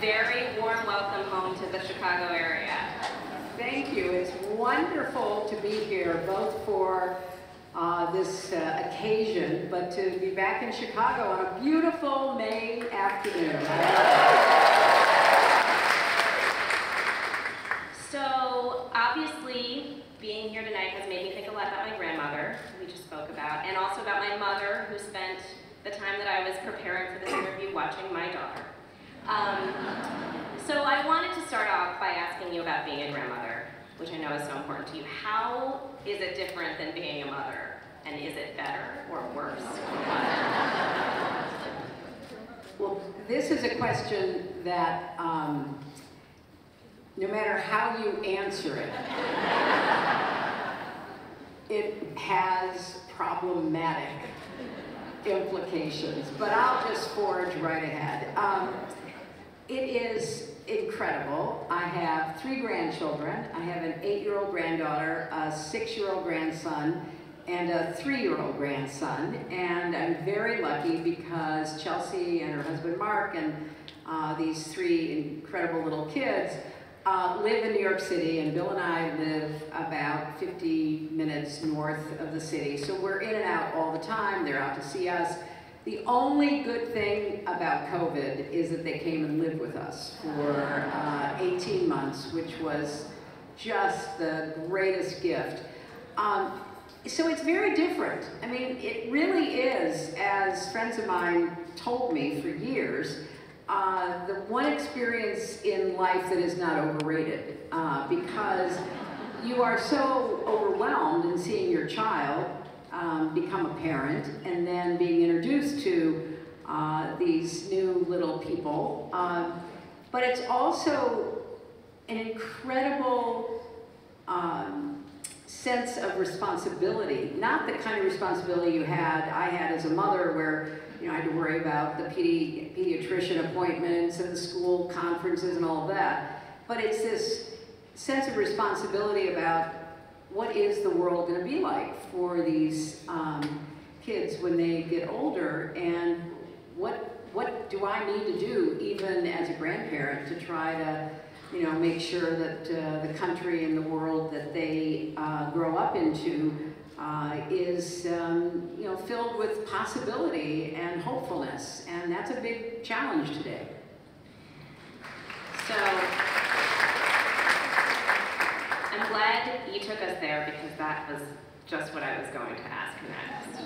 very warm welcome home to the Chicago area. Thank you. It's wonderful to be here, both for uh, this uh, occasion, but to be back in Chicago on a beautiful May afternoon. So obviously, being here tonight has made me think a lot about my grandmother, we just spoke about, and also about my mother, who spent the time that I was preparing for this interview watching my daughter. Um, so I wanted to start off by asking you about being a grandmother, which I know is so important to you. How is it different than being a mother? And is it better or worse? Well, this is a question that um, no matter how you answer it, it has problematic implications, but I'll just forge right ahead. Um, it is incredible. I have three grandchildren. I have an eight-year-old granddaughter, a six-year-old grandson, and a three-year-old grandson. And I'm very lucky because Chelsea and her husband Mark and uh, these three incredible little kids uh, live in New York City, and Bill and I live about 50 minutes north of the city. So we're in and out all the time. They're out to see us. The only good thing about COVID is that they came and lived with us for uh, 18 months, which was just the greatest gift. Um, so it's very different. I mean, it really is, as friends of mine told me for years, uh, the one experience in life that is not overrated uh, because you are so overwhelmed in seeing your child um, become a parent and then being introduced to uh, these new little people. Um, but it's also an incredible um, sense of responsibility, not the kind of responsibility you had, I had as a mother where you know, I had to worry about the pedi pediatrician appointments and the school conferences and all that. But it's this sense of responsibility about what is the world going to be like for these um, kids when they get older and what what do I need to do even as a grandparent to try to you know make sure that uh, the country and the world that they uh, grow up into uh, is um, you know filled with possibility and hopefulness, and that's a big challenge today. So glad you took us there because that was just what I was going to ask next.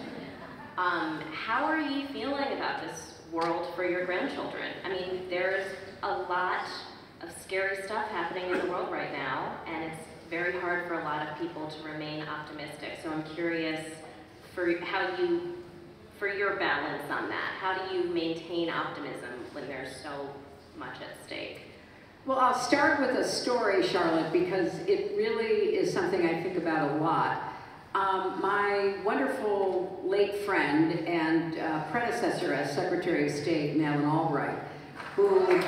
Um, how are you feeling about this world for your grandchildren? I mean, there's a lot of scary stuff happening in the world right now, and it's very hard for a lot of people to remain optimistic. So I'm curious for how you, for your balance on that. How do you maintain optimism when there's so much at stake? Well, I'll start with a story, Charlotte, because it really is something I think about a lot. Um, my wonderful late friend and uh, predecessor as Secretary of State, Madeleine Albright, who was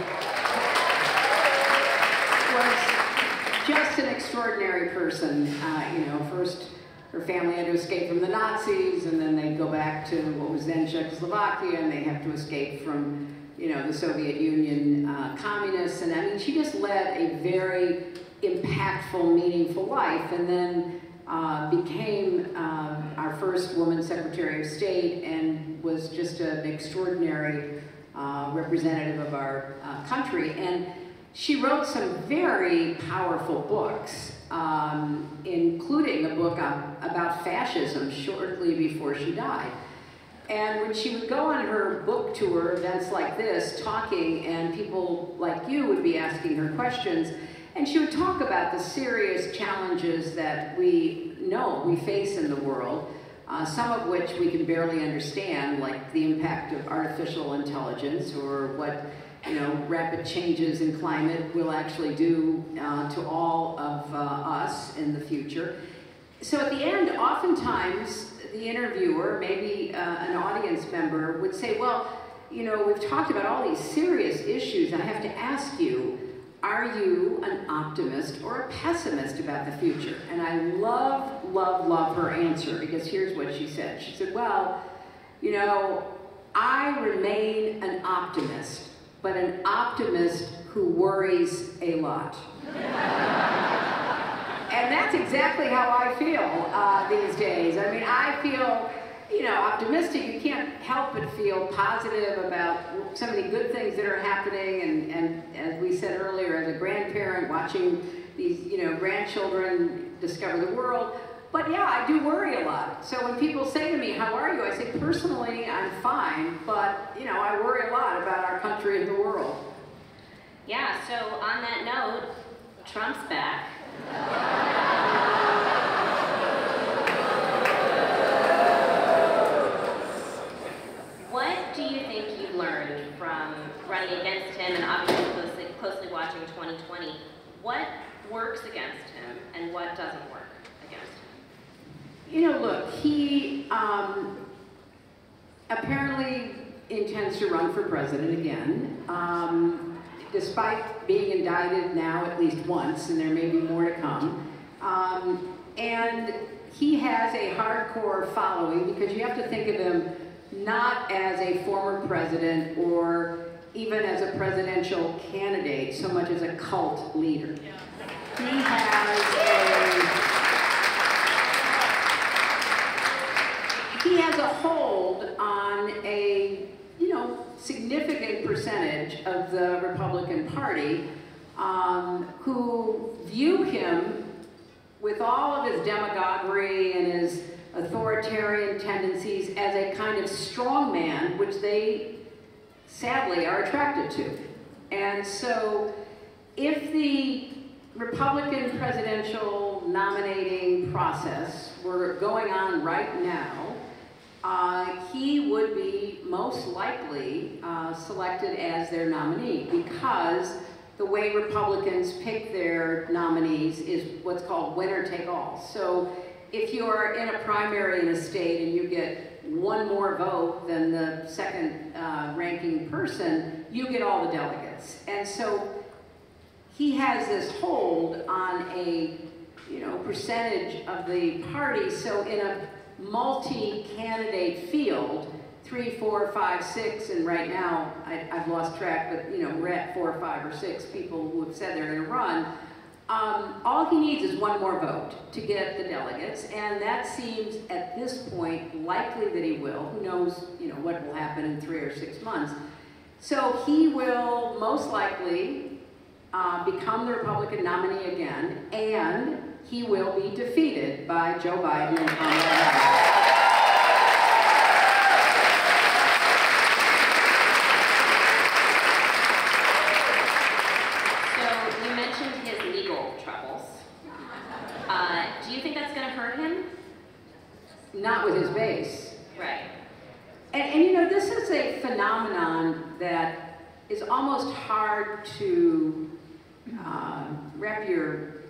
just an extraordinary person. Uh, you know, first her family had to escape from the Nazis, and then they go back to what was then Czechoslovakia, and they have to escape from, you know, the Soviet Union uh, communists. And I mean, she just led a very impactful, meaningful life, and then uh, became uh, our first woman Secretary of State, and was just an extraordinary uh, representative of our uh, country. And she wrote some very powerful books, um, including a book about fascism shortly before she died. And when she would go on her book tour, events like this, talking, and people like you would be asking her questions, and she would talk about the serious challenges that we know we face in the world, uh, some of which we can barely understand, like the impact of artificial intelligence or what you know, rapid changes in climate will actually do uh, to all of uh, us in the future. So at the end, oftentimes the interviewer, maybe uh, an audience member, would say, well, you know, we've talked about all these serious issues, and I have to ask you, are you an optimist or a pessimist about the future? And I love, love, love her answer, because here's what she said. She said, well, you know, I remain an optimist but an optimist who worries a lot. and that's exactly how I feel uh, these days. I mean, I feel, you know, optimistic. You can't help but feel positive about so many good things that are happening. And, and as we said earlier, as a grandparent watching these, you know, grandchildren discover the world. But yeah, I do worry a lot. So when people say to me, how are you? I say, personally, I'm fine, but, you know, I worry a lot about our country and the world. Yeah, so on that note, Trump's back. What do you think you learned from running against him and obviously closely, closely watching 2020? What works against him and what doesn't work against him? You know, look, he um, apparently intends to run for president again. Um, despite being indicted now at least once, and there may be more to come. Um, and he has a hardcore following because you have to think of him not as a former president or even as a presidential candidate so much as a cult leader. He has a he has a hold on a you know significant percentage of the Republican Party um, who view him with all of his demagoguery and his authoritarian tendencies as a kind of strong man, which they sadly are attracted to. And so if the Republican presidential nominating process were going on right now, uh, he would be most likely uh, selected as their nominee because the way Republicans pick their nominees is what's called winner take all. So if you're in a primary in a state and you get one more vote than the second uh, ranking person, you get all the delegates. And so he has this hold on a you know percentage of the party. So in a multi-candidate field, three, four, five, six, and right now, I, have lost track, but you know, we're at four, five, or six people who have said they're gonna run. Um, all he needs is one more vote to get the delegates, and that seems at this point likely that he will. Who knows, you know, what will happen in three or six months. So he will most likely uh, become the Republican nominee again, and he will be defeated by Joe Biden and Kamala Harris. So you mentioned his legal troubles. Uh, do you think that's going to hurt him? Not with his base. Right. And, and you know, this is a phenomenon that is almost hard to uh, wrap your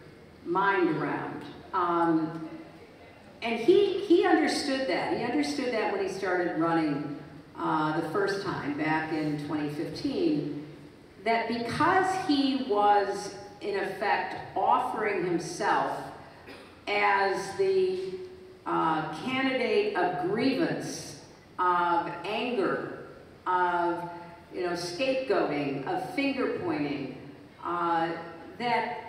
mind around. Um, and he, he understood that. He understood that when he started running uh, the first time back in 2015, that because he was, in effect, offering himself as the uh, candidate of grievance, of anger, of you know, scapegoating, of finger pointing, uh, that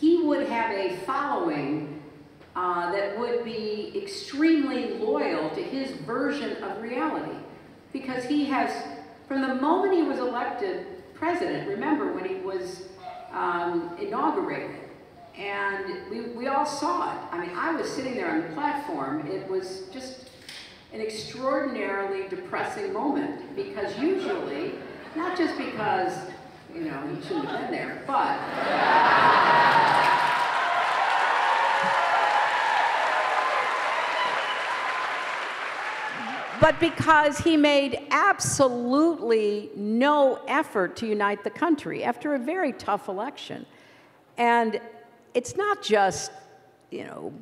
he would have a following uh, that would be extremely loyal to his version of reality. Because he has, from the moment he was elected president, remember when he was um, inaugurated, and we, we all saw it. I mean, I was sitting there on the platform. It was just an extraordinarily depressing moment because usually, not just because, you know, he shouldn't have been there, but but because he made absolutely no effort to unite the country after a very tough election. And it's not just, you know,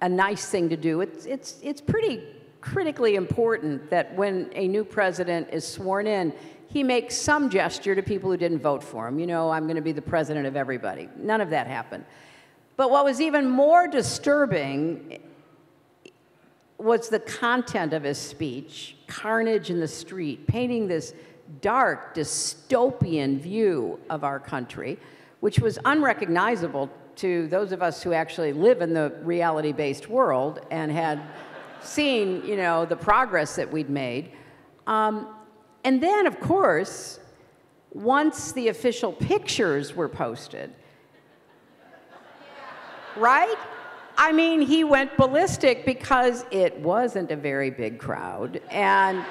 a nice thing to do. It's, it's, it's pretty critically important that when a new president is sworn in, he makes some gesture to people who didn't vote for him. You know, I'm going to be the president of everybody. None of that happened. But what was even more disturbing was the content of his speech carnage in the street, painting this dark, dystopian view of our country, which was unrecognizable to those of us who actually live in the reality based world and had seen, you know, the progress that we'd made. Um, and then, of course, once the official pictures were posted, right? I mean, he went ballistic because it wasn't a very big crowd. And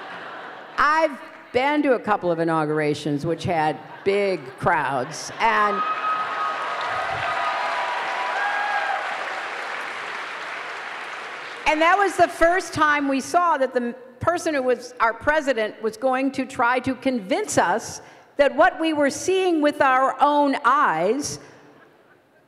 I've been to a couple of inaugurations which had big crowds. And And that was the first time we saw that the person who was our president was going to try to convince us that what we were seeing with our own eyes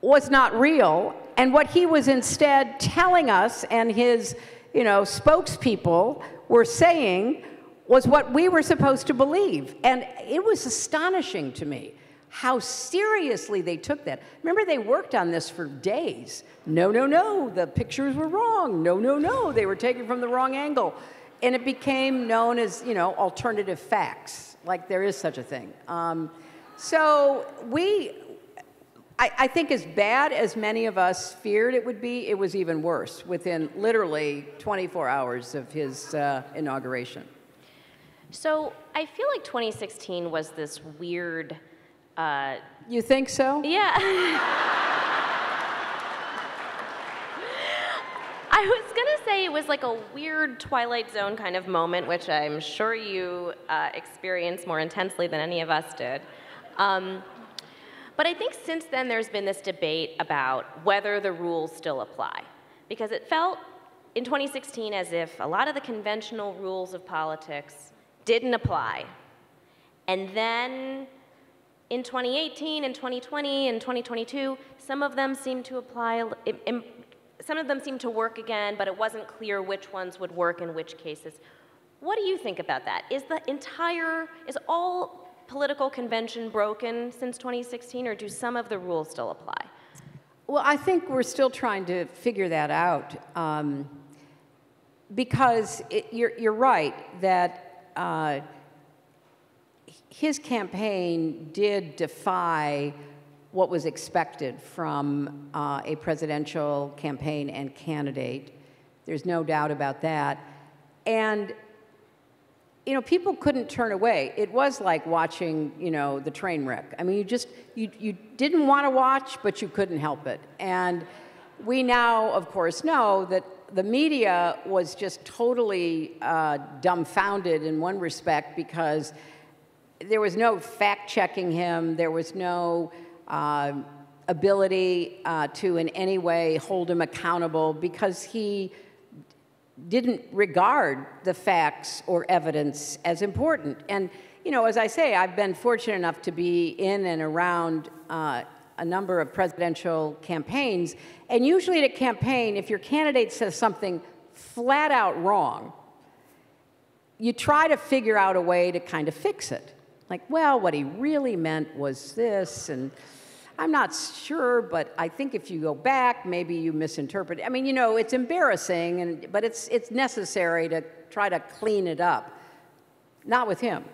was not real and what he was instead telling us and his you know spokespeople were saying was what we were supposed to believe. And it was astonishing to me how seriously they took that. Remember they worked on this for days. No no no the pictures were wrong. No no no they were taken from the wrong angle and it became known as you know alternative facts like there is such a thing um, so we I, I, think as bad as many of us feared it would be, it was even worse within literally 24 hours of his uh, inauguration. So I feel like 2016 was this weird. Uh, you think so? Yeah. I was gonna say it was like a weird Twilight Zone kind of moment, which I'm sure you uh, experienced more intensely than any of us did. Um, but I think since then there's been this debate about whether the rules still apply. Because it felt in 2016 as if a lot of the conventional rules of politics didn't apply. And then in 2018 and 2020 and 2022, some of them seemed to apply, some of them seemed to work again, but it wasn't clear which ones would work in which cases. What do you think about that? Is the entire, is all political convention broken since 2016, or do some of the rules still apply? Well, I think we're still trying to figure that out. Um, because it, you're, you're right that uh, his campaign did defy what was expected from uh, a presidential campaign and candidate. There's no doubt about that. And you know, people couldn't turn away. It was like watching, you know, the train wreck. I mean, you just, you, you didn't want to watch, but you couldn't help it. And we now, of course, know that the media was just totally uh, dumbfounded in one respect because there was no fact checking him, there was no uh, ability uh, to in any way hold him accountable because he didn't regard the facts or evidence as important. And, you know, as I say, I've been fortunate enough to be in and around uh, a number of presidential campaigns. And usually at a campaign, if your candidate says something flat out wrong, you try to figure out a way to kind of fix it. Like, well, what he really meant was this, and I'm not sure, but I think if you go back, maybe you misinterpret. I mean, you know, it's embarrassing, and, but it's, it's necessary to try to clean it up. Not with him.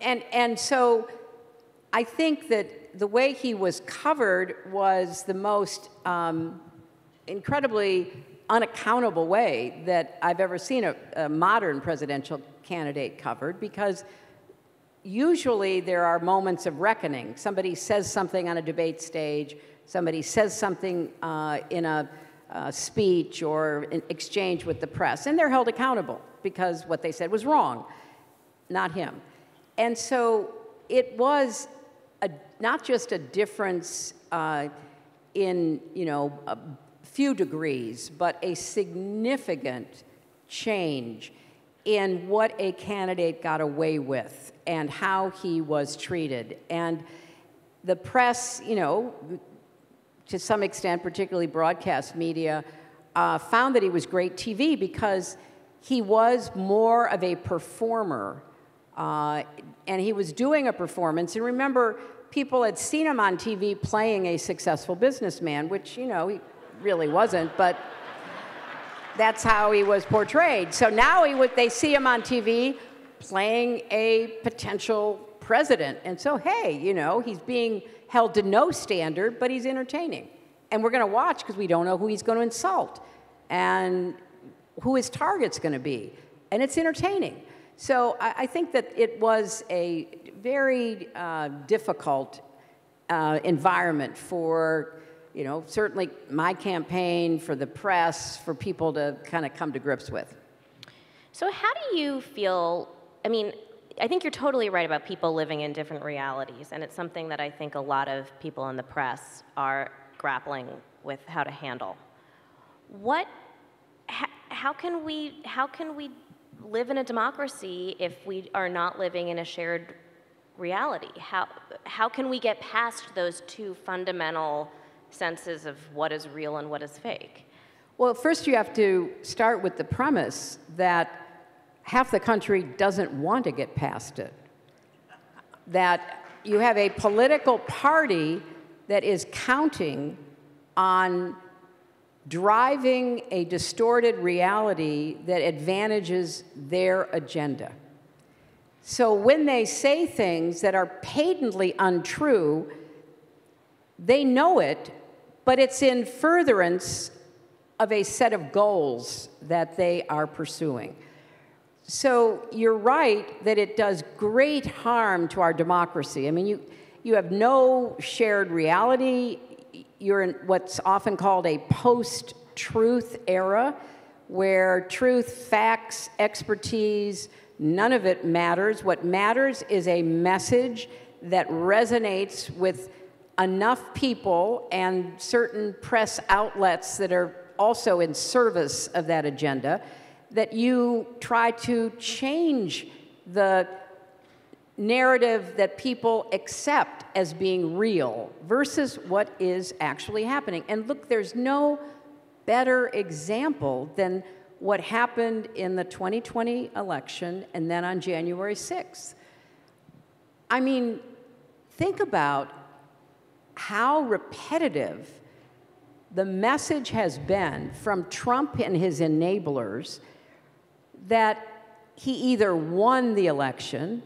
And, and so I think that the way he was covered was the most um, incredibly unaccountable way that I've ever seen a, a modern presidential candidate covered because usually there are moments of reckoning. Somebody says something on a debate stage, somebody says something uh, in a uh, speech or an exchange with the press, and they're held accountable because what they said was wrong, not him. And so it was a, not just a difference uh, in, you know, a few degrees, but a significant change in what a candidate got away with and how he was treated. And the press, you know, to some extent, particularly broadcast media, uh, found that he was great TV because he was more of a performer. Uh, and he was doing a performance. And remember, people had seen him on TV playing a successful businessman, which, you know, he really wasn't, but that's how he was portrayed. So now he would, they see him on TV playing a potential president. And so, hey, you know, he's being held to no standard, but he's entertaining. And we're going to watch because we don't know who he's going to insult and who his target's going to be. And it's entertaining. So I, I think that it was a very uh, difficult uh, environment for, you know, certainly my campaign, for the press, for people to kind of come to grips with. So, how do you feel? I mean, I think you're totally right about people living in different realities, and it's something that I think a lot of people in the press are grappling with how to handle. What, how, can we, how can we live in a democracy if we are not living in a shared reality? How, how can we get past those two fundamental senses of what is real and what is fake? Well, first you have to start with the premise that half the country doesn't want to get past it. That you have a political party that is counting on driving a distorted reality that advantages their agenda. So when they say things that are patently untrue, they know it, but it's in furtherance of a set of goals that they are pursuing. So you're right that it does great harm to our democracy. I mean, you, you have no shared reality. You're in what's often called a post truth era, where truth, facts, expertise, none of it matters. What matters is a message that resonates with enough people and certain press outlets that are also in service of that agenda that you try to change the narrative that people accept as being real versus what is actually happening. And look, there's no better example than what happened in the 2020 election and then on January 6th. I mean, think about how repetitive the message has been from Trump and his enablers that he either won the election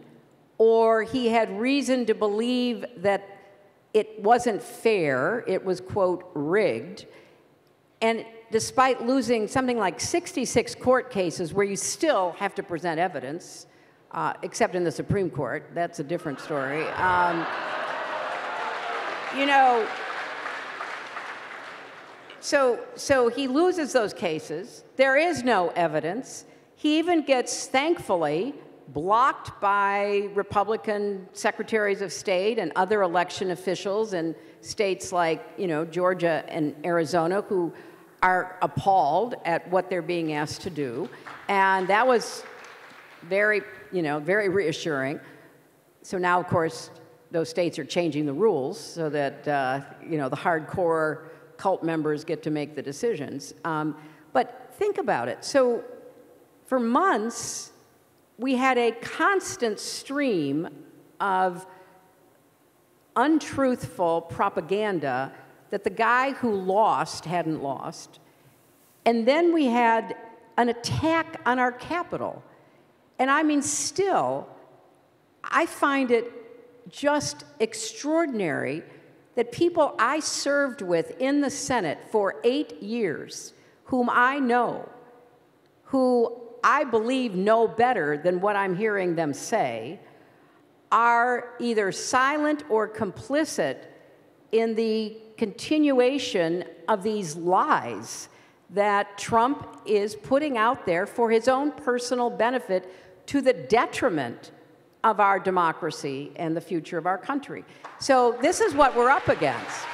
or he had reason to believe that it wasn't fair, it was, quote, rigged. And despite losing something like 66 court cases where you still have to present evidence, uh, except in the Supreme Court, that's a different story. Um, you know, so, so he loses those cases. There is no evidence. He even gets, thankfully, blocked by Republican secretaries of state and other election officials in states like, you know, Georgia and Arizona who are appalled at what they're being asked to do. And that was very, you know, very reassuring. So now, of course, those states are changing the rules so that, uh, you know, the hardcore cult members get to make the decisions. Um, but think about it. So for months, we had a constant stream of untruthful propaganda that the guy who lost hadn't lost. And then we had an attack on our Capitol. And I mean, still, I find it just extraordinary that people I served with in the Senate for eight years, whom I know, who I believe know better than what I'm hearing them say, are either silent or complicit in the continuation of these lies that Trump is putting out there for his own personal benefit to the detriment of our democracy and the future of our country. So, this is what we're up against.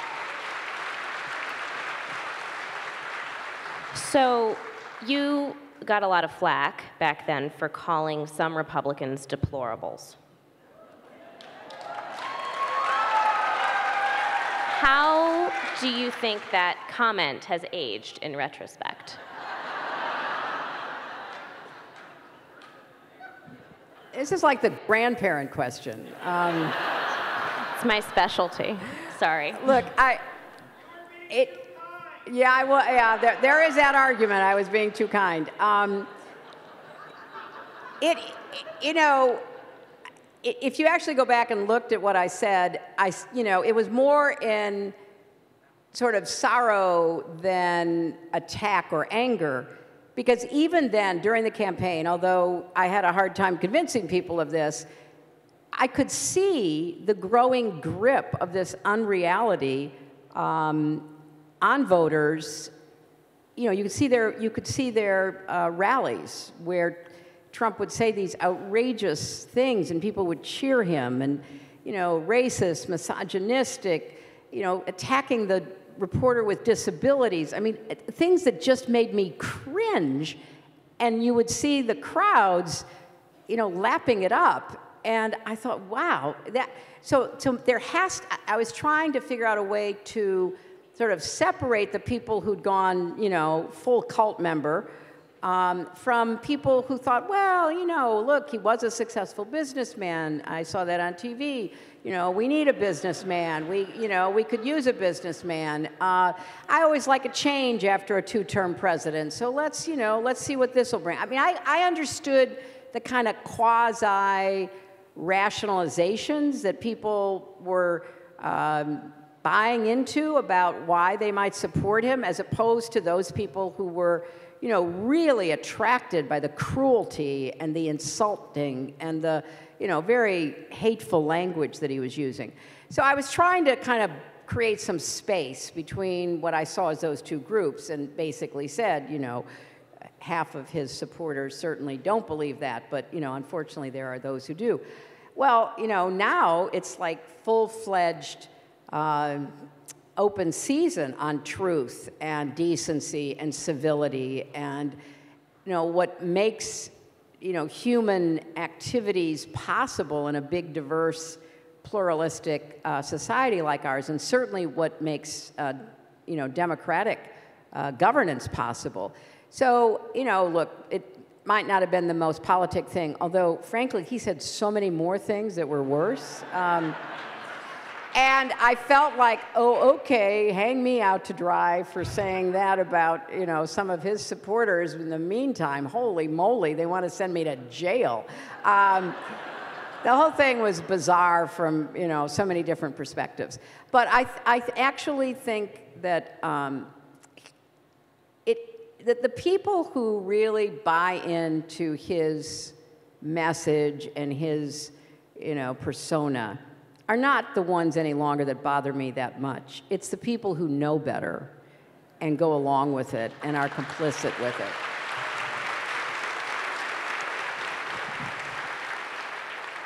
So, you got a lot of flack back then for calling some Republicans deplorables. How do you think that comment has aged in retrospect? This is like the grandparent question. Um, it's my specialty. Sorry. Look, I, it, yeah, I will. Yeah, there, there is that argument. I was being too kind. Um, it, you know, if you actually go back and looked at what I said, I, you know, it was more in sort of sorrow than attack or anger. Because even then, during the campaign, although I had a hard time convincing people of this, I could see the growing grip of this unreality um, on voters. You know, you could see their, you could see their uh, rallies where Trump would say these outrageous things and people would cheer him and, you know, racist, misogynistic, you know, attacking the reporter with disabilities. I mean, things that just made me cringe. And you would see the crowds, you know, lapping it up. And I thought, wow, that. So, so there has. I was trying to figure out a way to sort of separate the people who'd gone, you know, full cult member. Um, from people who thought, well, you know, look, he was a successful businessman. I saw that on TV you know, we need a businessman. We, you know, we could use a businessman. Uh, I always like a change after a two-term president. So let's, you know, let's see what this will bring. I mean, I, I understood the kind of quasi rationalizations that people were um, buying into about why they might support him, as opposed to those people who were, you know, really attracted by the cruelty and the insulting and the you know, very hateful language that he was using. So I was trying to kind of create some space between what I saw as those two groups and basically said, you know, half of his supporters certainly don't believe that, but, you know, unfortunately there are those who do. Well, you know, now it's like full-fledged uh, open season on truth and decency and civility and, you know, what makes you know, human activities possible in a big, diverse, pluralistic uh, society like ours, and certainly what makes, uh, you know, democratic uh, governance possible. So, you know, look, it might not have been the most politic thing, although, frankly, he said so many more things that were worse. Um, and I felt like, oh, okay, hang me out to dry for saying that about, you know, some of his supporters. In the meantime, holy moly, they want to send me to jail. Um, the whole thing was bizarre from, you know, so many different perspectives. But I, I actually think that um, it, that the people who really buy into his message and his, you know, persona are not the ones any longer that bother me that much. It's the people who know better and go along with it and are complicit with it.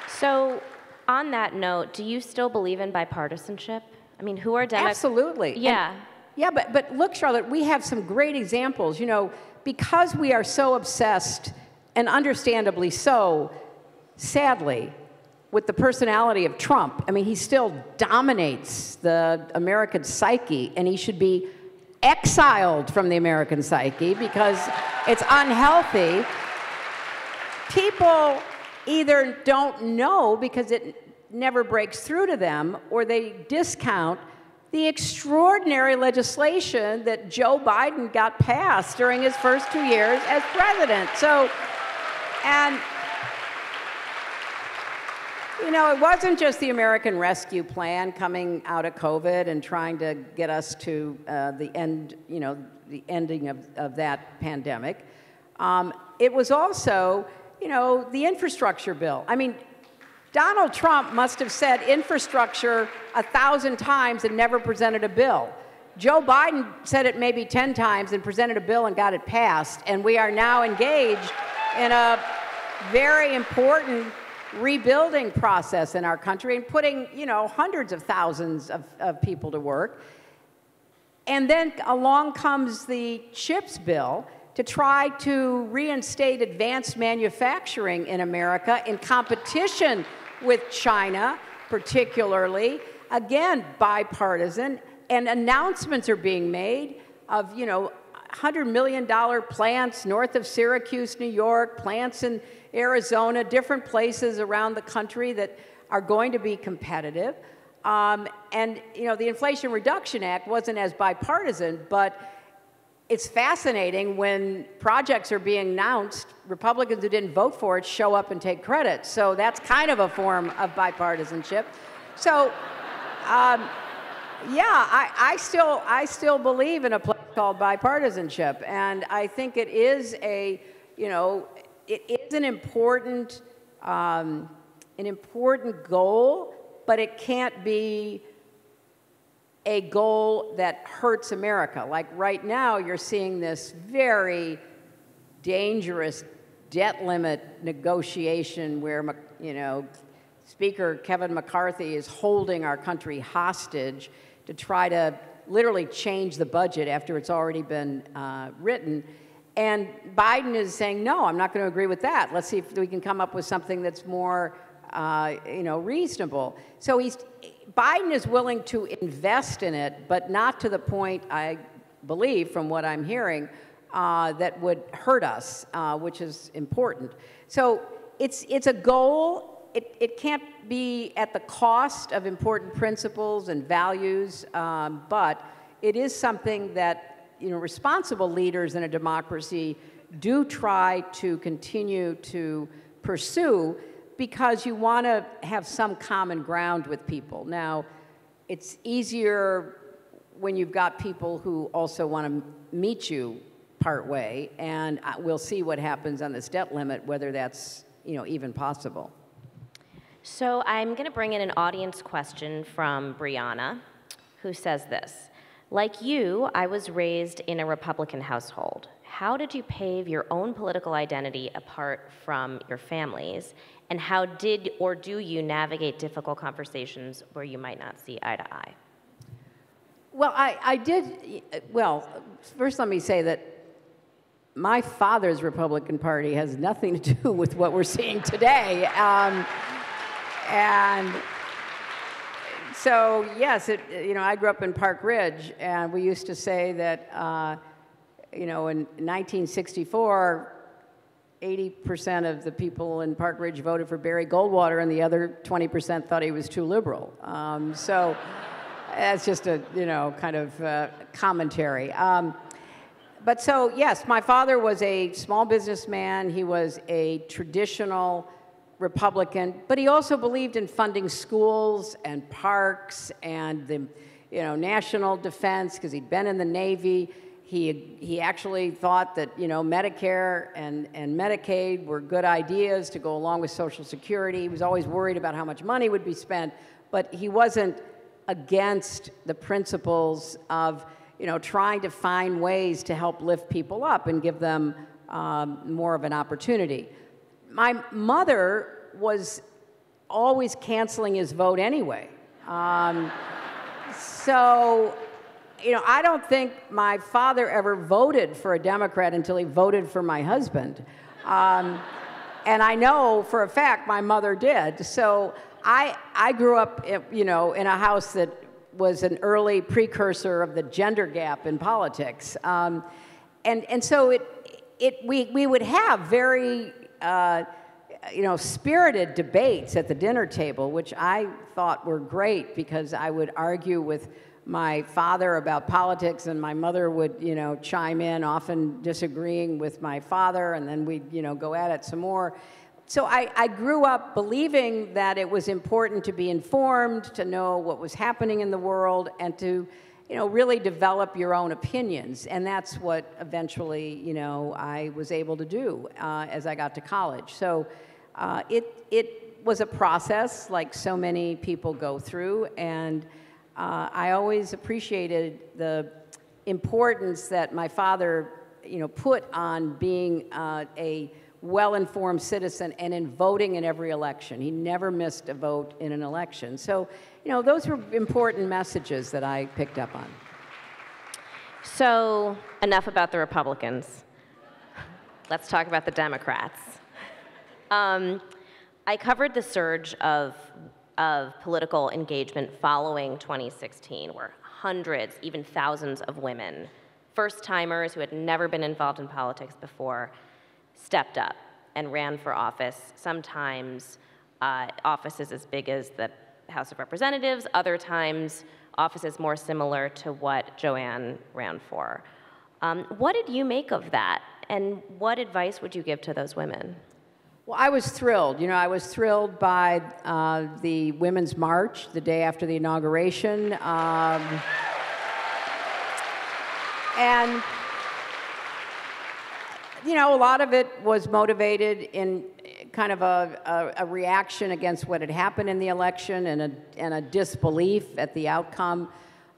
So, on that note, do you still believe in bipartisanship? I mean, who are Democrats? Absolutely. Yeah. And, yeah, but, but look, Charlotte, we have some great examples. You know, because we are so obsessed, and understandably so, sadly, with the personality of Trump. I mean, he still dominates the American psyche, and he should be exiled from the American psyche because it's unhealthy. People either don't know because it never breaks through to them, or they discount the extraordinary legislation that Joe Biden got passed during his first two years as president. So, and you know, it wasn't just the American Rescue Plan coming out of COVID and trying to get us to uh, the end, you know, the ending of, of that pandemic. Um, it was also, you know, the infrastructure bill. I mean, Donald Trump must have said infrastructure a thousand times and never presented a bill. Joe Biden said it maybe 10 times and presented a bill and got it passed. And we are now engaged in a very important rebuilding process in our country and putting, you know, hundreds of thousands of, of people to work. And then along comes the CHIPS bill to try to reinstate advanced manufacturing in America in competition with China, particularly. Again, bipartisan. And announcements are being made of, you know, $100 million plants north of Syracuse, New York, plants in Arizona, different places around the country that are going to be competitive. Um, and, you know, the Inflation Reduction Act wasn't as bipartisan, but it's fascinating when projects are being announced, Republicans who didn't vote for it show up and take credit. So that's kind of a form of bipartisanship. So, um, yeah, I, I, still, I still believe in a place called bipartisanship. And I think it is a, you know, it is an important, um, an important goal, but it can't be a goal that hurts America. Like right now, you're seeing this very dangerous debt limit negotiation where, you know, Speaker Kevin McCarthy is holding our country hostage to try to literally change the budget after it's already been uh, written. And Biden is saying, no, I'm not going to agree with that. Let's see if we can come up with something that's more, uh, you know, reasonable. So he's, Biden is willing to invest in it, but not to the point, I believe, from what I'm hearing, uh, that would hurt us, uh, which is important. So it's, it's a goal. It, it can't be at the cost of important principles and values, um, but it is something that you know, responsible leaders in a democracy do try to continue to pursue because you want to have some common ground with people. Now, it's easier when you've got people who also want to meet you part way, and uh, we'll see what happens on this debt limit, whether that's you know even possible. So I'm going to bring in an audience question from Brianna, who says this. Like you, I was raised in a Republican household. How did you pave your own political identity apart from your family's? And how did or do you navigate difficult conversations where you might not see eye to eye? Well, I, I did, well, first let me say that my father's Republican Party has nothing to do with what we're seeing today. Um, and so, yes, it, you know, I grew up in Park Ridge, and we used to say that, uh, you know, in 1964, 80% of the people in Park Ridge voted for Barry Goldwater, and the other 20% thought he was too liberal. Um, so that's just a, you know, kind of uh, commentary. Um, but so, yes, my father was a small businessman. He was a traditional Republican, but he also believed in funding schools and parks and the, you know, national defense because he'd been in the Navy. He, he actually thought that you know Medicare and, and Medicaid were good ideas to go along with Social Security. He was always worried about how much money would be spent, but he wasn't against the principles of you know trying to find ways to help lift people up and give them um, more of an opportunity. My mother was always canceling his vote anyway. Um, so you know, I don't think my father ever voted for a Democrat until he voted for my husband. Um, and I know for a fact my mother did. So I, I grew up, you know, in a house that was an early precursor of the gender gap in politics. Um, and, and so it, it, we, we would have very, uh, you know, spirited debates at the dinner table, which I thought were great because I would argue with my father about politics, and my mother would, you know, chime in, often disagreeing with my father, and then we'd, you know, go at it some more. So I, I grew up believing that it was important to be informed, to know what was happening in the world, and to, you know, really develop your own opinions. And that's what eventually, you know, I was able to do uh, as I got to college. So uh, it, it was a process like so many people go through, and uh, I always appreciated the importance that my father, you know, put on being uh, a well-informed citizen and in voting in every election. He never missed a vote in an election. So, you know, those were important messages that I picked up on. So, enough about the Republicans. Let's talk about the Democrats. Um, I covered the surge of of political engagement following 2016, where hundreds, even thousands of women, first timers who had never been involved in politics before, stepped up and ran for office, sometimes uh, offices as big as the House of Representatives, other times offices more similar to what Joanne ran for. Um, what did you make of that? And what advice would you give to those women? Well, I was thrilled. You know, I was thrilled by uh, the Women's March the day after the inauguration. Um, and, you know, a lot of it was motivated in kind of a, a, a reaction against what had happened in the election and a, and a disbelief at the outcome.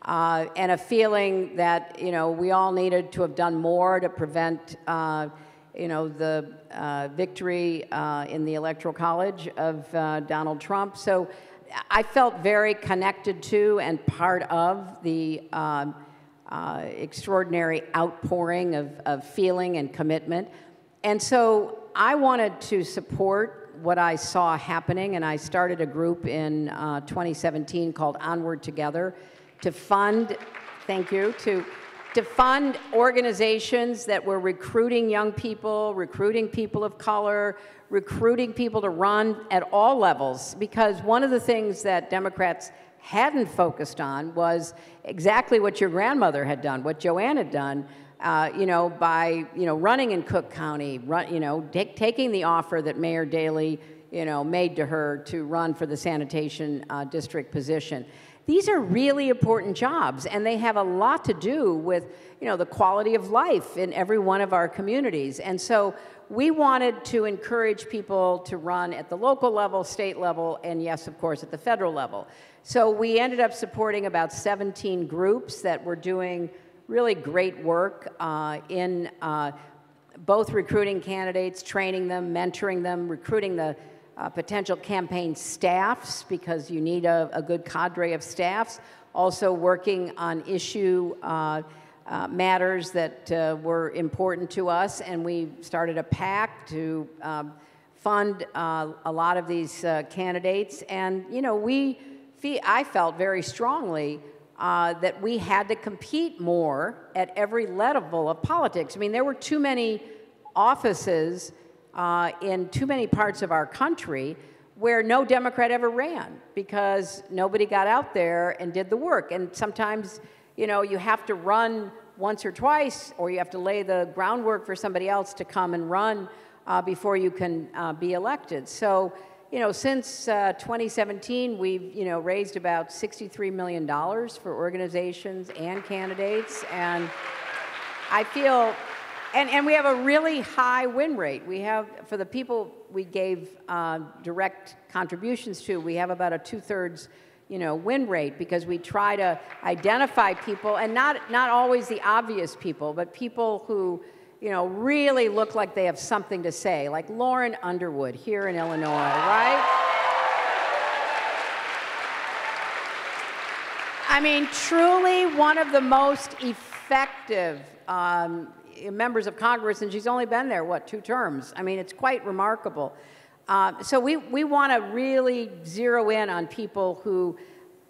Uh, and a feeling that you know we all needed to have done more to prevent uh, you know the uh, victory uh, in the electoral college of uh, Donald Trump. So I felt very connected to and part of the um, uh, extraordinary outpouring of, of feeling and commitment. And so I wanted to support what I saw happening, and I started a group in 2017 called Onward Together to fund, thank you, to, to fund organizations that were recruiting young people, recruiting people of color, recruiting people to run at all levels. Because one of the things that Democrats hadn't focused on was exactly what your grandmother had done, what Joanne had done, uh, you know, by you know running in Cook County, run, you know, taking the offer that Mayor Daley, you know, made to her to run for the sanitation uh, district position. These are really important jobs, and they have a lot to do with you know, the quality of life in every one of our communities. And so we wanted to encourage people to run at the local level, state level, and yes, of course, at the federal level. So we ended up supporting about 17 groups that were doing really great work uh, in uh, both recruiting candidates, training them, mentoring them, recruiting the uh, potential campaign staffs because you need a, a, good cadre of staffs. Also working on issue uh, uh, matters that uh, were important to us, and we started a PAC to um, fund a lot of these candidates. And you know, we, I felt very strongly that we had to compete more at every level of politics. I mean, there were too many offices uh, in too many parts of our country where no Democrat ever ran because nobody got out there and did the work. And sometimes, you know, you have to run once or twice, or you have to lay the groundwork for somebody else to come and run uh, before you can uh, be elected. So, you know, since uh, 2017, we've, you know, raised about $63 million for organizations and candidates. And I feel and, and we have a really high win rate. We have, for the people we gave uh, direct contributions to, we have about a two thirds you know, win rate because we try to identify people and not, not always the obvious people, but people who, you know, really look like they have something to say, like Lauren Underwood here in Illinois, right? I mean, truly one of the most effective um, members of Congress, and she's only been there, what, two terms? I mean, it's quite remarkable. Uh, so we, we want to really zero in on people who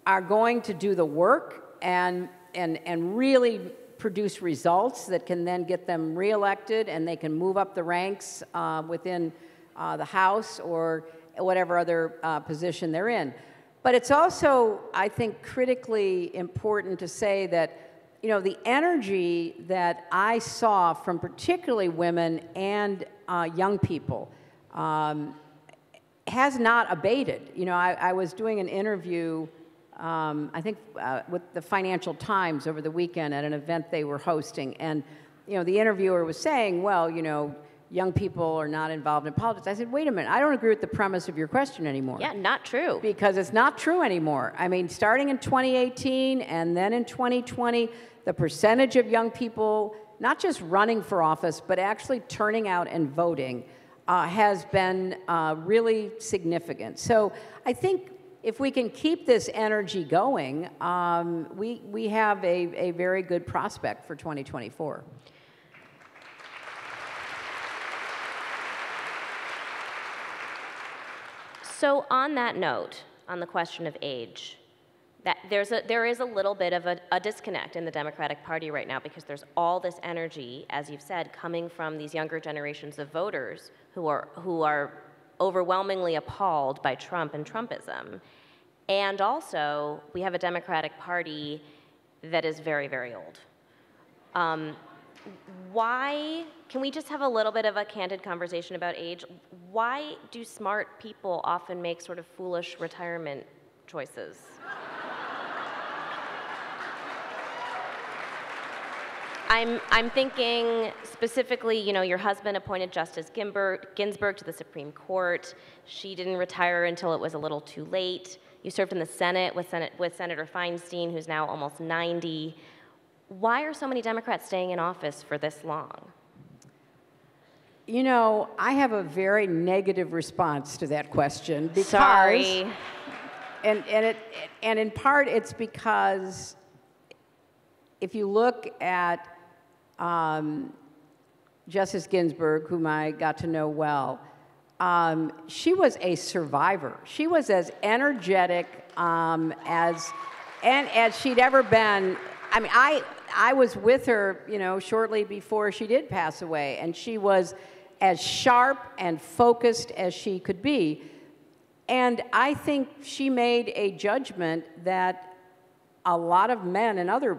are going to do the work and, and, and really produce results that can then get them reelected and they can move up the ranks uh, within uh, the House or whatever other uh, position they're in. But it's also, I think, critically important to say that you know, the energy that I saw from particularly women and uh, young people um, has not abated. You know, I, I was doing an interview, um, I think, uh, with the Financial Times over the weekend at an event they were hosting, and you know, the interviewer was saying, well, you know, young people are not involved in politics. I said, wait a minute, I don't agree with the premise of your question anymore. Yeah, not true. Because it's not true anymore. I mean, starting in 2018 and then in 2020, the percentage of young people not just running for office, but actually turning out and voting uh, has been uh, really significant. So I think if we can keep this energy going, um, we, we have a, a very good prospect for 2024. So on that note, on the question of age, that there's a, there is a little bit of a, a, disconnect in the Democratic Party right now because there's all this energy, as you've said, coming from these younger generations of voters who are, who are overwhelmingly appalled by Trump and Trumpism. And also, we have a Democratic Party that is very, very old. Um, why, can we just have a little bit of a candid conversation about age? Why do smart people often make sort of foolish retirement choices? I'm, I'm thinking specifically, you know, your husband appointed Justice Ginsburg, Ginsburg to the Supreme Court. She didn't retire until it was a little too late. You served in the Senate with, Senate, with Senator Feinstein, who's now almost 90. Why are so many Democrats staying in office for this long? You know, I have a very negative response to that question because Sorry. and and it and in part it's because if you look at um, Justice Ginsburg, whom I got to know well, um, she was a survivor. She was as energetic um, as and as she'd ever been. I mean, I I was with her, you know, shortly before she did pass away, and she was as sharp and focused as she could be. And I think she made a judgment that a lot of men and other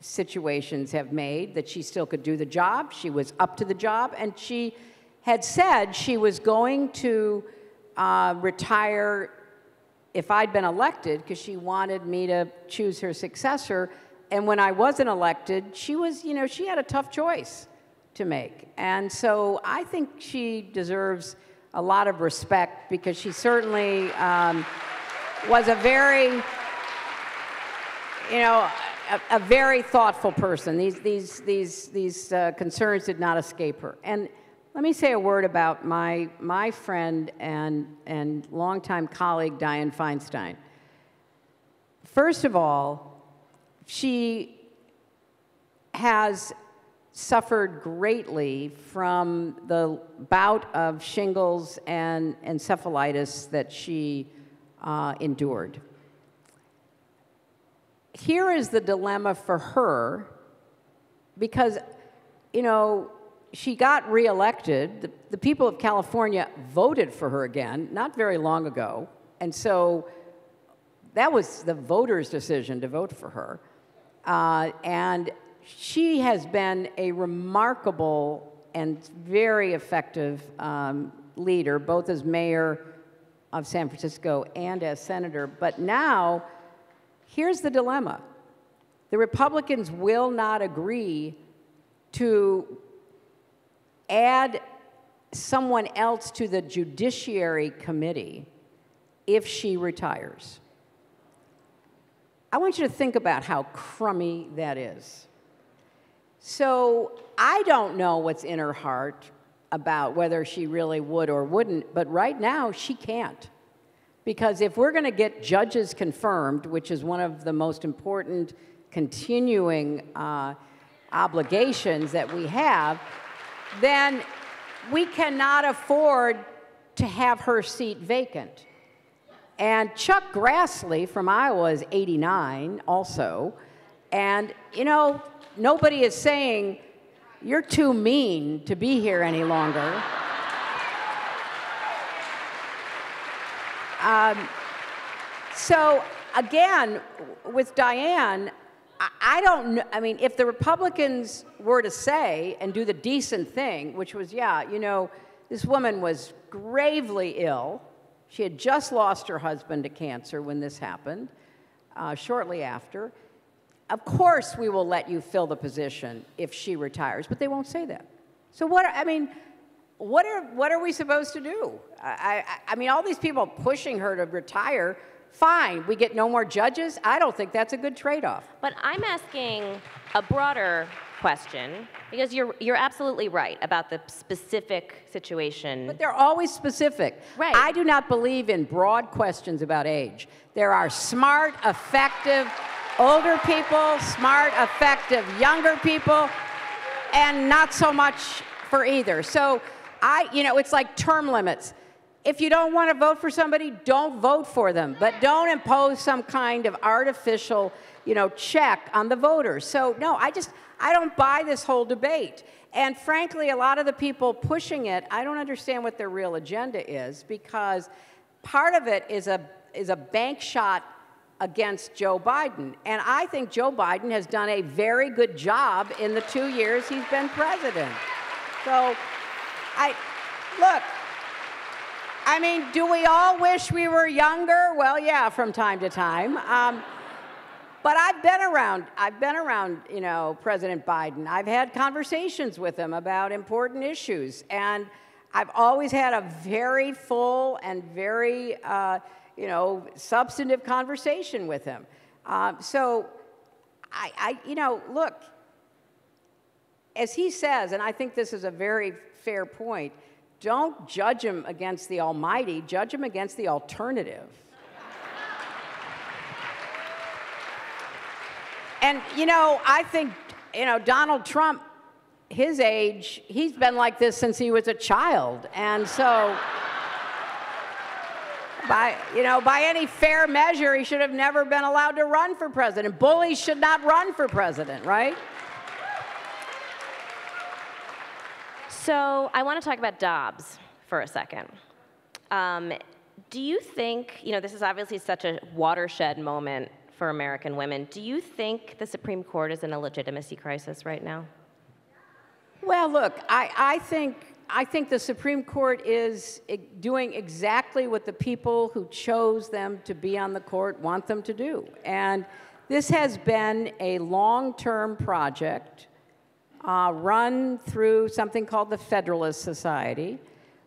situations have made that she still could do the job. She was up to the job, and she had said she was going to uh, retire if I'd been elected because she wanted me to choose her successor. And when I wasn't elected, she was, you know, she had a tough choice to make. And so I think she deserves a lot of respect because she certainly um, was a very, you know, a, a, very thoughtful person. These, these, these, these uh, concerns did not escape her. And let me say a word about my, my friend and, and longtime colleague, Dianne Feinstein. First of all, she has suffered greatly from the bout of shingles and encephalitis that she uh, endured here is the dilemma for her because, you know, she got reelected. The, the people of California voted for her again not very long ago. And so that was the voters' decision to vote for her. Uh, and she has been a remarkable and very effective um, leader, both as mayor of San Francisco and as senator. But now, Here's the dilemma the Republicans will not agree to add someone else to the Judiciary Committee if she retires. I want you to think about how crummy that is. So I don't know what's in her heart about whether she really would or wouldn't, but right now she can't. Because if we're going to get judges confirmed, which is one of the most important continuing uh, obligations that we have, then we cannot afford to have her seat vacant. And Chuck Grassley from Iowa is 89 also. And, you know, nobody is saying, you're too mean to be here any longer. Um, so again, with Dianne, I don't know. I mean, if the Republicans were to say and do the decent thing, which was, yeah, you know, this woman was gravely ill. She had just lost her husband to cancer when this happened, uh, shortly after. Of course, we will let you fill the position if she retires, but they won't say that. So, what, I mean, what are, what are we supposed to do? I, I, I mean, all these people pushing her to retire, fine, we get no more judges. I don't think that's a good trade off. But I'm asking a broader question because you're, you're absolutely right about the specific situation. But they're always specific. Right. I do not believe in broad questions about age. There are smart, effective older people, smart, effective younger people, and not so much for either. So I, you know, it's like term limits. If you don't want to vote for somebody, don't vote for them, but don't impose some kind of artificial, you know, check on the voters. So, no, I just, I don't buy this whole debate. And frankly, a lot of the people pushing it, I don't understand what their real agenda is because part of it is a, is a bank shot against Joe Biden. And I think Joe Biden has done a very good job in the two years he's been president. So, I, look, I mean, do we all wish we were younger? Well, yeah, from time to time. Um, but I've been around, I've been around, you know, President Biden. I've had conversations with him about important issues. And I've always had a very full and very, uh, you know, substantive conversation with him. Um, so, I, I, you know, look, as he says, and I think this is a very fair point, don't judge him against the Almighty, judge him against the alternative. and, you know, I think, you know, Donald Trump, his age, he's been like this since he was a child. And so by, you know, by any fair measure, he should have never been allowed to run for president. Bullies should not run for president, right? So I want to talk about Dobbs for a second. Um, do you think, you know, this is obviously such a watershed moment for American women. Do you think the Supreme Court is in a legitimacy crisis right now? Well, look, I, I think I think the Supreme Court is doing exactly what the people who chose them to be on the court want them to do. And this has been a long term project uh, run through something called the Federalist Society,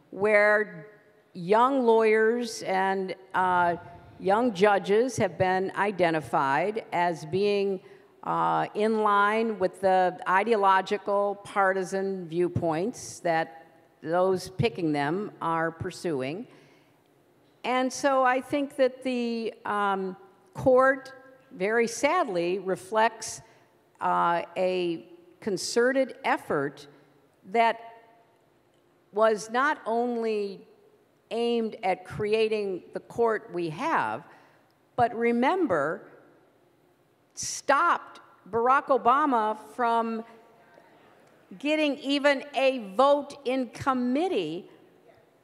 where young lawyers and uh, young judges have been identified as being uh, in line with the ideological partisan viewpoints that those picking them are pursuing. And so I think that the um, court, very sadly, reflects uh, a concerted effort that was not only aimed at creating the court we have, but remember, stopped Barack Obama from getting even a vote in committee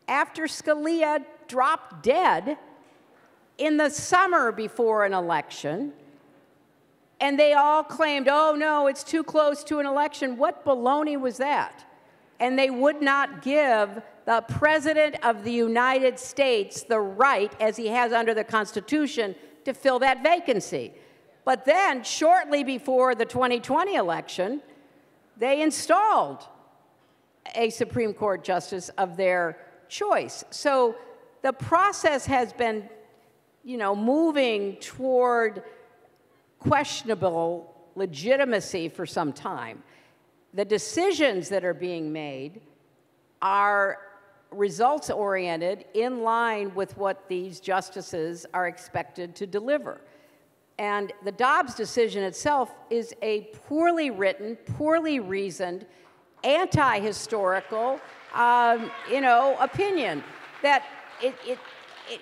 after Scalia dropped dead in the summer before an election. And they all claimed, oh no, it's too close to an election. What baloney was that? And they would not give the President of the United States the right, as he has under the Constitution, to fill that vacancy. But then, shortly before the 2020 election, they installed a Supreme Court justice of their choice. So the process has been, you know, moving toward questionable legitimacy for some time. The decisions that are being made are results oriented in line with what these justices are expected to deliver. And the Dobbs decision itself is a poorly written, poorly reasoned, anti historical, um, you know, opinion that it, it,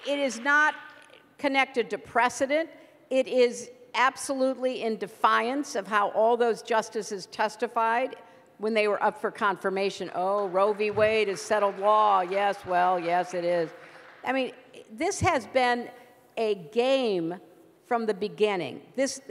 it is not connected to precedent. It is absolutely in defiance of how all those justices testified when they were up for confirmation. Oh, Roe v. Wade is settled law. Yes, well, yes, it is. I mean, this has been a game from the beginning. This,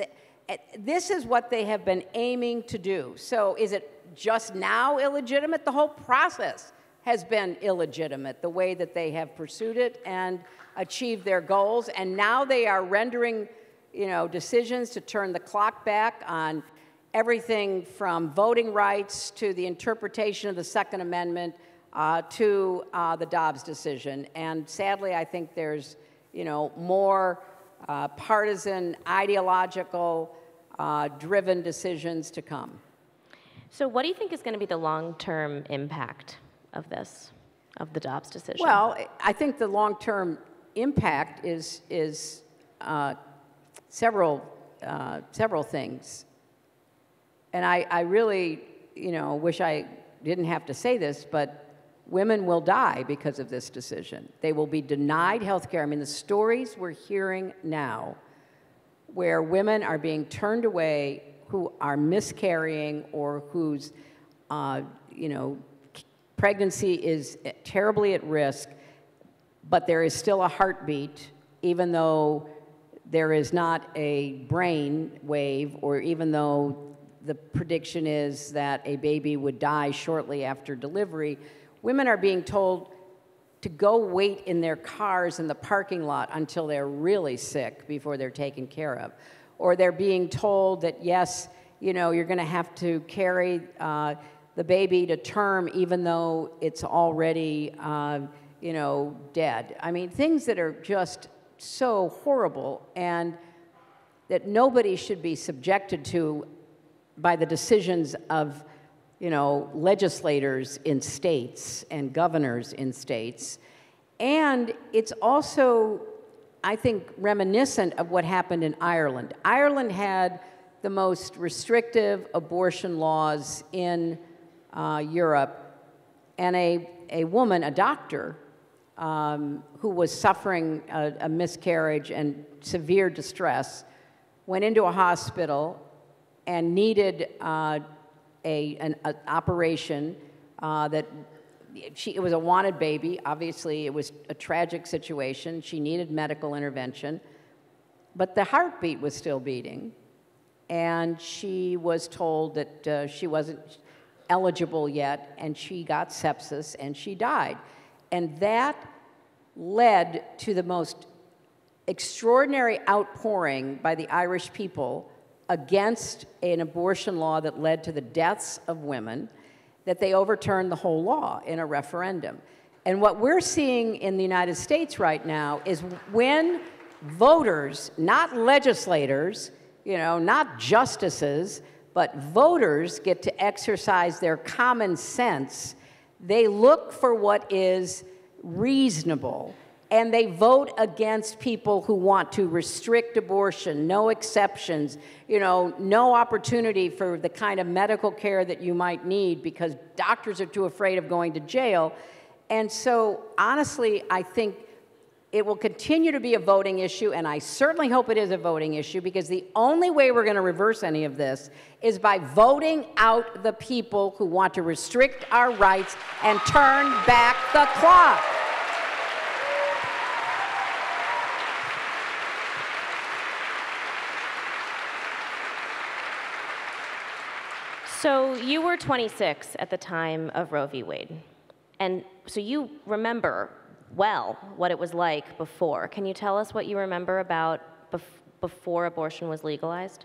eh, this is what they have been aiming to do. So is it just now illegitimate? The whole process has been illegitimate, the way that they have pursued it and achieved their goals. And now they are rendering you know, decisions to turn the clock back on everything from voting rights to the interpretation of the Second Amendment uh, to uh, the Dobbs decision. And sadly, I think there's, you know, more uh, partisan, ideological, uh, driven decisions to come. So, what do you think is going to be the long term impact of this, of the Dobbs decision? Well, I think the long term impact is, is uh, several, uh, several things. And I, I really, you know, wish I didn't have to say this, but women will die because of this decision. They will be denied health care. I mean, the stories we're hearing now where women are being turned away who are miscarrying or whose, uh, you know, pregnancy is terribly at risk, but there is still a heartbeat, even though there is not a brain wave, or even though the prediction is that a baby would die shortly after delivery, women are being told to go wait in their cars in the parking lot until they're really sick before they're taken care of. Or they're being told that, yes, you know, you're going to have to carry uh, the baby to term even though it's already, uh, you know, dead. I mean, things that are just so horrible and that nobody should be subjected to by the decisions of you know, legislators in states and governors in states. And it's also, I think, reminiscent of what happened in Ireland. Ireland had the most restrictive abortion laws in uh, Europe, and a, a woman, a doctor, um, who was suffering a, a miscarriage and severe distress, went into a hospital and needed uh, a, an a operation uh, that she, it was a wanted baby. Obviously, it was a tragic situation. She needed medical intervention. But the heartbeat was still beating. And she was told that uh, she wasn't eligible yet, and she got sepsis and she died. And that led to the most extraordinary outpouring by the Irish people against an abortion law that led to the deaths of women, that they overturned the whole law in a referendum. And what we're seeing in the United States right now is when voters, not legislators, you know, not justices, but voters get to exercise their common sense, they look for what is reasonable and they vote against people who want to restrict abortion, no exceptions, you know, no opportunity for the kind of medical care that you might need because doctors are too afraid of going to jail. And so, honestly, I think it will continue to be a voting issue, and I certainly hope it is a voting issue because the only way we're going to reverse any of this is by voting out the people who want to restrict our rights and turn back the clock. So you were 26 at the time of Roe v. Wade. And so you remember well what it was like before. Can you tell us what you remember about bef- before abortion was legalized?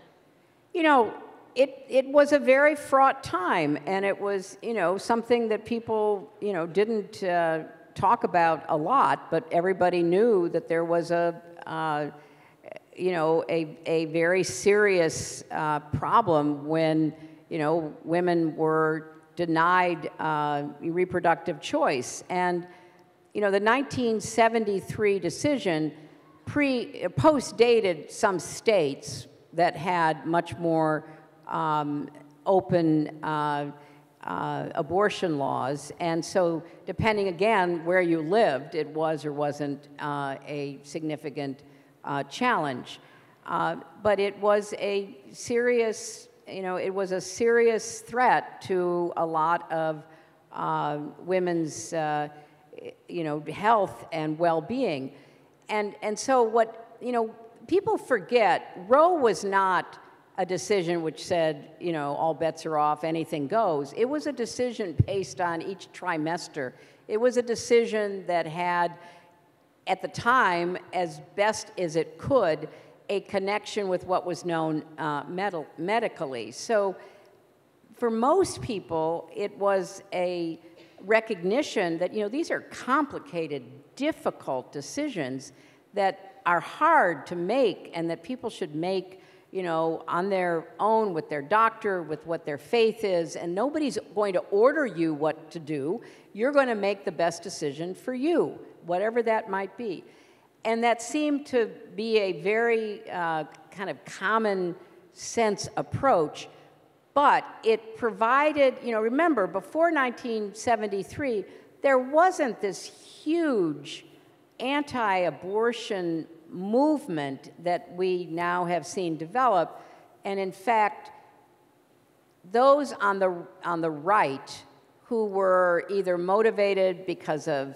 You know, it, it was a very fraught time, and it was, you know, something that people, you know, didn't uh, talk about a lot, but everybody knew that there was a, uh, you know, a, a very serious uh, problem when you know, women were denied uh, reproductive choice. And, you know, the 1973 decision pre, post-dated some states that had much more um, open uh, uh, abortion laws. And so depending, again, where you lived, it was or wasn't uh, a significant uh, challenge. Uh, but it was a serious you know, it was a serious threat to a lot of uh, women's, you know, health and well-being. And, and so what, you know, people forget, Roe was not a decision which said, you know, all bets are off, anything goes. It was a decision based on each trimester. It was a decision that had, at the time, as best as it could, a connection with what was known uh, med- medically. So, for most people, it was a recognition that, you know, these are complicated, difficult decisions that are hard to make and that people should make, you know, on their own with their doctor, with what their faith is, and nobody's going to order you what to do. You're going to make the best decision for you, whatever that might be. And that seemed to be a very uh, kind of common sense approach. But it provided, you know, remember, before 1973, there wasn't this huge anti abortion movement that we now have seen develop. And in fact, those on the, on the right who were either motivated because of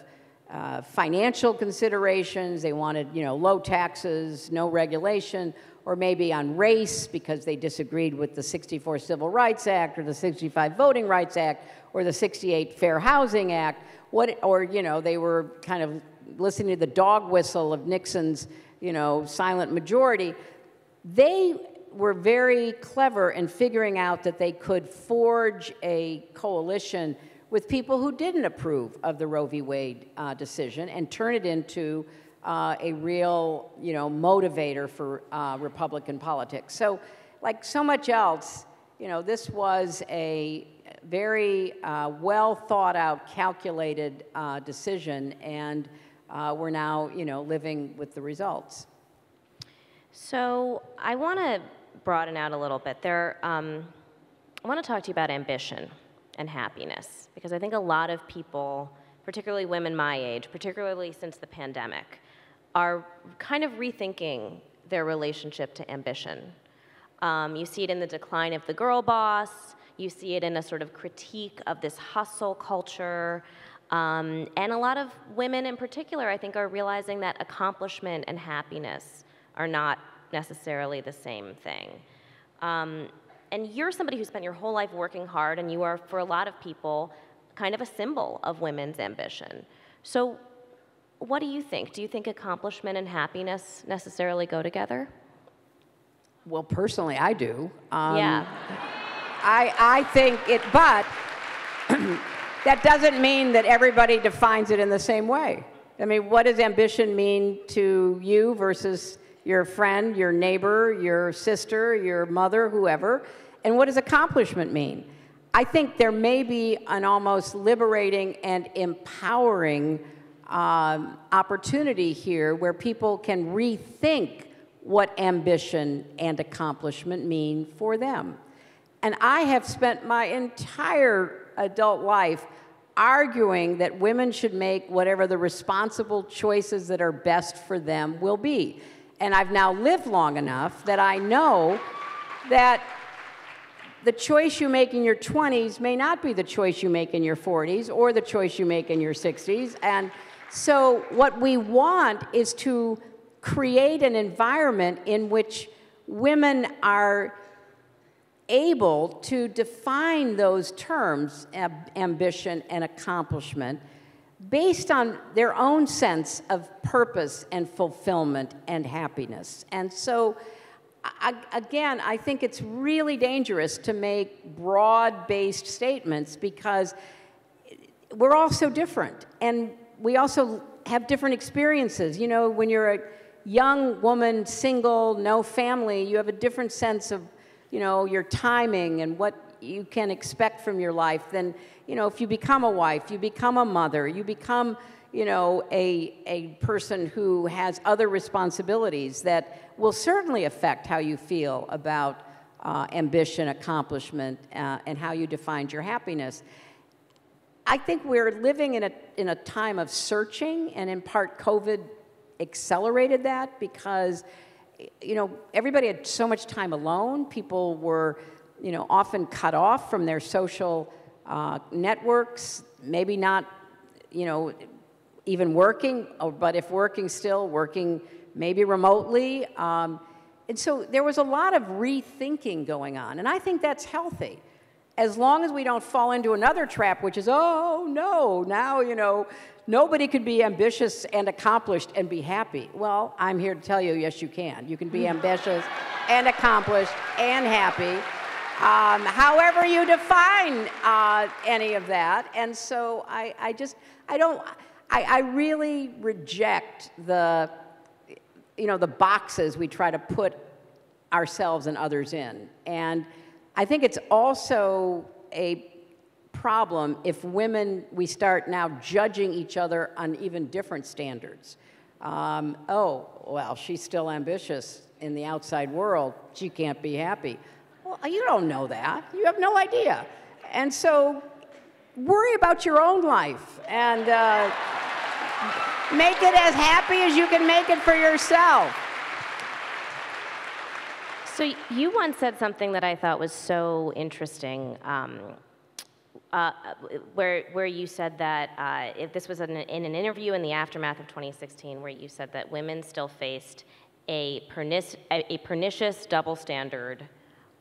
uh, financial considerations. They wanted, you know, low taxes, no regulation, or maybe on race because they disagreed with the 64 Civil Rights Act or the 65 Voting Rights Act or the 68 Fair Housing Act. What, or, you know, they were kind of listening to the dog whistle of Nixon's, you know, silent majority. They were very clever in figuring out that they could forge a coalition with people who didn't approve of the Roe v. Wade uh, decision and turn it into uh, a real, you know, motivator for uh, Republican politics. So, like so much else, you know, this was a very uh, well thought out, calculated uh, decision, and uh, we're now, you know, living with the results. So I want to broaden out a little bit. There, um, I want to talk to you about ambition and happiness because I think a lot of people, particularly women my age, particularly since the pandemic, are kind of rethinking their relationship to ambition. Um, you see it in the decline of the girl boss. You see it in a sort of critique of this hustle culture. Um, and a lot of women in particular, I think, are realizing that accomplishment and happiness are not necessarily the same thing. Um, and you're somebody who spent your whole life working hard, and you are, for a lot of people, kind of a symbol of women's ambition. So, what do you think? Do you think accomplishment and happiness necessarily go together? Well, personally, I do. Um, yeah. I, I think it, but that doesn't mean that everybody defines it in the same way. I mean, what does ambition mean to you versus your friend, your neighbor, your sister, your mother, whoever? And what does accomplishment mean? I think there may be an almost liberating and empowering um, opportunity here where people can rethink what ambition and accomplishment mean for them. And I have spent my entire adult life arguing that women should make whatever the responsible choices that are best for them will be. And I've now lived long enough that I know that the choice you make in your 20s may not be the choice you make in your 40s or the choice you make in your 60s. And so, what we want is to create an environment in which women are able to define those terms, ab- ambition and accomplishment, based on their own sense of purpose and fulfillment and happiness. And so, I, again, I think it's really dangerous to make broad based statements because we're all so different. And we also have different experiences. You know, when you're a young woman, single, no family, you have a different sense of, you know, your timing and what you can expect from your life than, you know, if you become a wife, you become a mother, you become, you know, a, a person who has other responsibilities that will certainly affect how you feel about uh, ambition, accomplishment, uh, and how you define your happiness. I think we're living in a, in a time of searching, and in part, COVID accelerated that because, you know, everybody had so much time alone. People were, you know, often cut off from their social uh, networks, maybe not, you know, even working, but if working still, working maybe remotely. Um, and so there was a lot of rethinking going on, and I think that's healthy as long as we don't fall into another trap, which is, oh no, now, you know, nobody can be ambitious and accomplished and be happy. Well, I'm here to tell you, yes, you can. You can be ambitious and accomplished and happy, um, however you define uh, any of that. And so I, I just, I don't, I, I really reject the, you know, the boxes we try to put ourselves and others in. And I think it's also a problem if women, we start now judging each other on even different standards. Um, oh, well, she's still ambitious in the outside world. She can't be happy. Well, you don't know that. You have no idea. And so worry about your own life and uh, make it as happy as you can make it for yourself. So you once said something that I thought was so interesting. Um, uh, where, where you said that uh, if this was in, in an interview in the aftermath of 2016, where you said that women still faced a, pernic- a, a pernicious double standard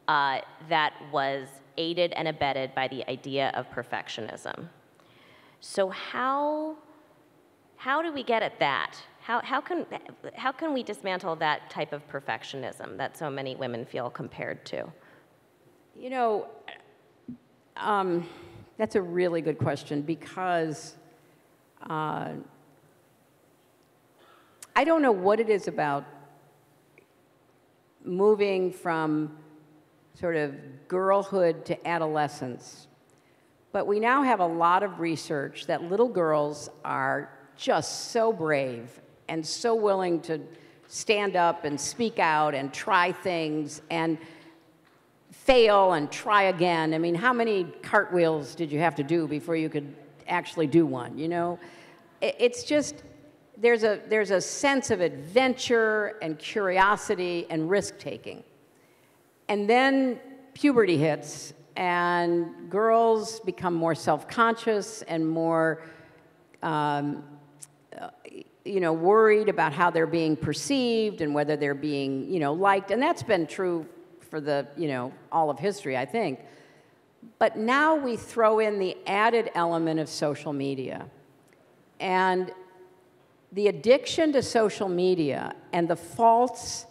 uh, that was aided and abetted by the idea of perfectionism. So how, how do we get at that? How, how, can, how can we dismantle that type of perfectionism that so many women feel compared to? You know, um, that's a really good question because uh, I don't know what it is about moving from sort of girlhood to adolescence. But we now have a lot of research that little girls are just so brave and so willing to stand up and speak out and try things and fail and try again. I mean, how many cartwheels did you have to do before you could actually do one, you know? It's just, there's a, there's a sense of adventure and curiosity and risk taking. And then puberty hits, and girls become more self conscious and more, um, you know, worried about how they're being perceived and whether they're being, you know, liked. And that's been true for the, you know, all of history, I think. But now we throw in the added element of social media. And the addiction to social media and the false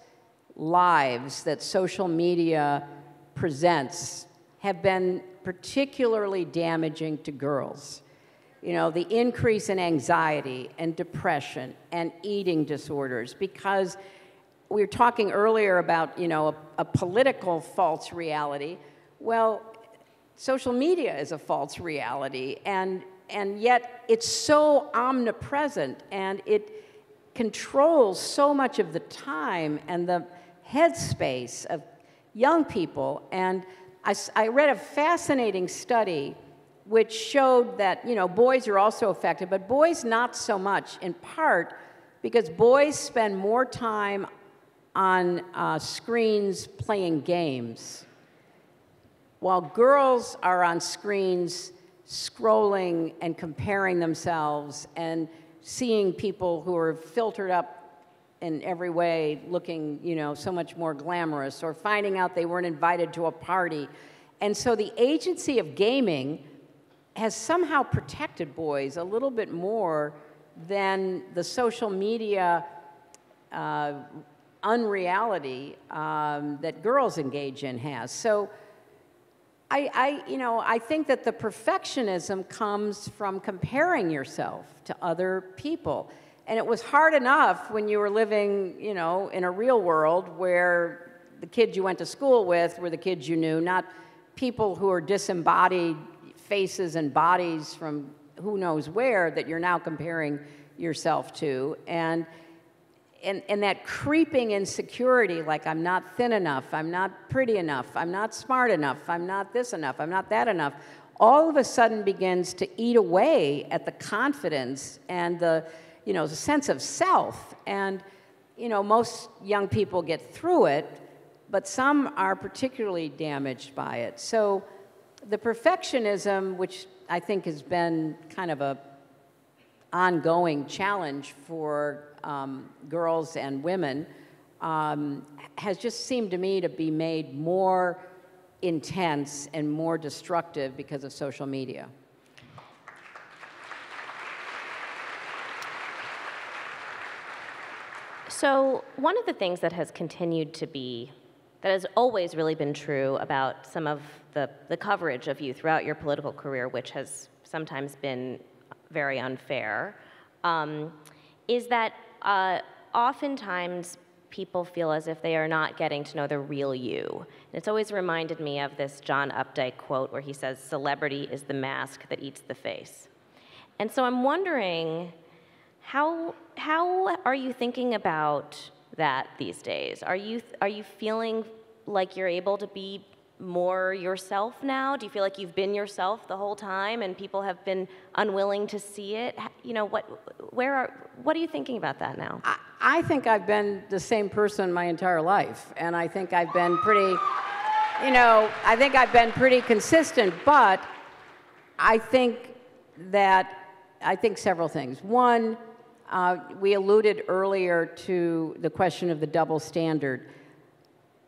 lives that social media presents have been particularly damaging to girls. You know, the increase in anxiety and depression and eating disorders because we were talking earlier about, you know, a, a political false reality. Well, social media is a false reality and and yet it's so omnipresent and it controls so much of the time and the headspace of young people. And I, I read a fascinating study which showed that you know boys are also affected, but boys not so much. In part because boys spend more time on uh, screens playing games, while girls are on screens scrolling and comparing themselves and seeing people who are filtered up in every way looking, you know, so much more glamorous, or finding out they weren't invited to a party. And so the agency of gaming has somehow protected boys a little bit more than the social media uh, unreality um, that girls engage in has. So I, I, you know, I think that the perfectionism comes from comparing yourself to other people. And it was hard enough when you were living, you know, in a real world where the kids you went to school with were the kids you knew, not people who are disembodied faces and bodies from who knows where that you're now comparing yourself to. And and, and that creeping insecurity like i'm not thin enough i'm not pretty enough i'm not smart enough i'm not this enough i'm not that enough all of a sudden begins to eat away at the confidence and the you know, a sense of self. And, you know, most young people get through it, but some are particularly damaged by it. So the perfectionism, which I think has been kind of a ongoing challenge for um, girls and women, um, has just seemed to me to be made more intense and more destructive because of social media. So, one of the things that has continued to be, that has always really been true about some of the, the coverage of you throughout your political career, which has sometimes been very unfair, um, is that uh, oftentimes people feel as if they are not getting to know the real you. And it's always reminded me of this John Updike quote where he says, Celebrity is the mask that eats the face. And so I'm wondering how, how are you thinking about that these days? Are you, are you feeling like you're able to be more yourself now? Do you feel like you've been yourself the whole time and people have been unwilling to see it? You know, what, where are, what are you thinking about that now? I, I think I've been the same person my entire life. And I think I've been pretty, you know, I think I've been pretty consistent. But I think that, I think several things. One, uh, we alluded earlier to the question of the double standard.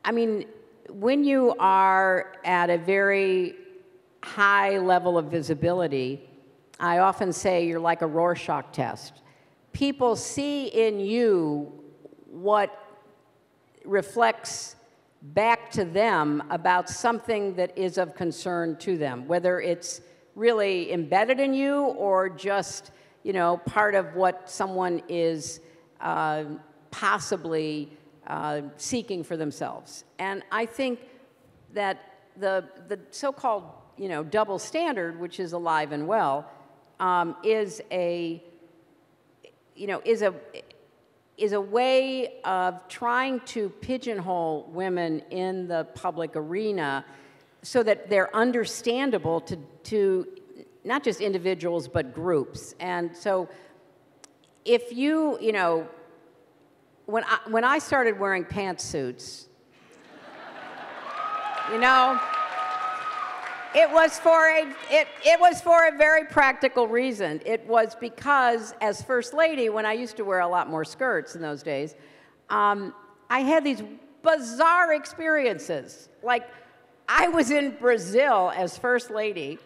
I mean, when you are at a very high level of visibility, I often say you're like a Rorschach test. People see in you what reflects back to them about something that is of concern to them, whether it's really embedded in you or just, you know, part of what someone is uh, possibly uh, seeking for themselves. And I think that the, the so-called, you know, double standard, which is alive and well, um, is a, you know, is a, is a way of trying to pigeonhole women in the public arena so that they're understandable to, to not just individuals but groups. And so if you, you know, when I, when I started wearing pantsuits, you know, it was for a it, it was for a very practical reason. It was because as first lady, when I used to wear a lot more skirts in those days, um, I had these bizarre experiences. Like I was in Brazil as first lady.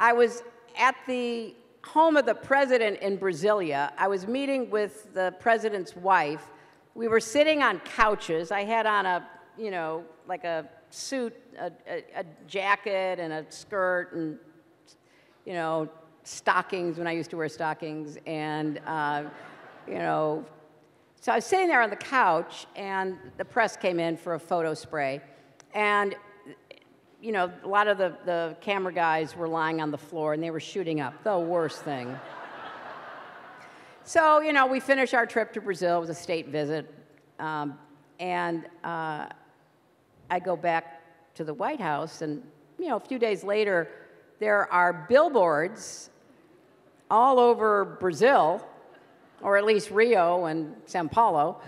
I was at the home of the president in Brasilia. I was meeting with the president's wife. We were sitting on couches. I had on a, you know, like a suit, a, a, a jacket and a skirt and, you know, stockings when I used to wear stockings. And, uh, you know, so I was sitting there on the couch and the press came in for a photo spray. And, you know, a lot of the, the camera guys were lying on the floor and they were shooting up. The worst thing. so, you know, we finished our trip to Brazil. It was a state visit. Um, and uh, I go back to the White House, and you know, a few days later, there are billboards all over Brazil, or at least Rio and Sao Paulo,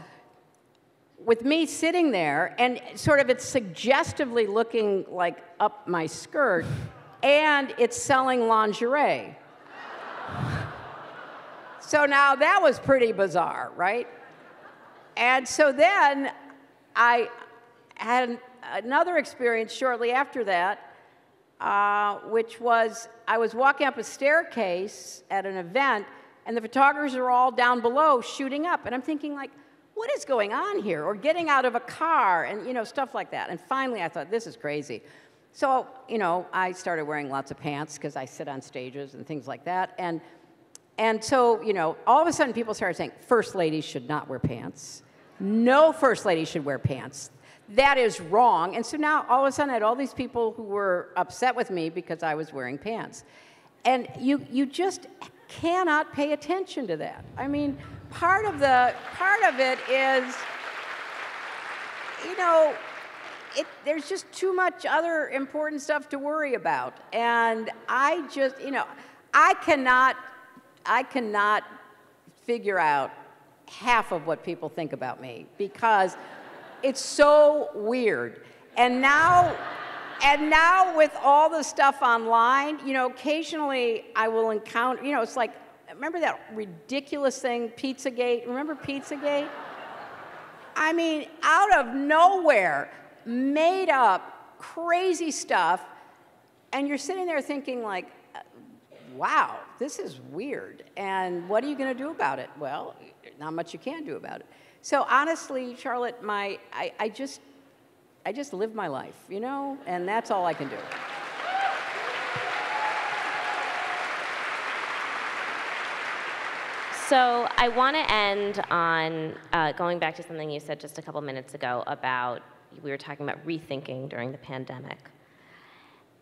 with me sitting there, and sort of it's suggestively looking like up my skirt, and it's selling lingerie. so now that was pretty bizarre, right? And so then I had another experience shortly after that, uh, which was I was walking up a staircase at an event, and the photographers are all down below shooting up, and I'm thinking like, what is going on here? Or getting out of a car, and you know stuff like that. And finally, I thought this is crazy. So you know, I started wearing lots of pants because I sit on stages and things like that, and. And so, you know, all of a sudden people started saying, first ladies should not wear pants. No first lady should wear pants that is wrong. And so now all of a sudden I had all these people who were upset with me because I was wearing pants. And you, you just cannot pay attention to that. I mean, part of the part of it is, you know, it, there's just too much other important stuff to worry about. And I just, you know, I cannot, I cannot figure out half of what people think about me because it's so weird. And now, and now with all the stuff online, you know, occasionally I will encounter, you know, it's like, remember that ridiculous thing, Pizzagate? Remember Pizzagate? I mean, out of nowhere, made up crazy stuff, and you're sitting there thinking like, uh, wow, this is weird. And what are you going to do about it? Well, not much you can do about it. So honestly, Charlotte, my, I, I just, I just live my life, you know, and that's all I can do. So I want to end on uh, going back to something you said just a couple minutes ago about we were talking about rethinking during the pandemic.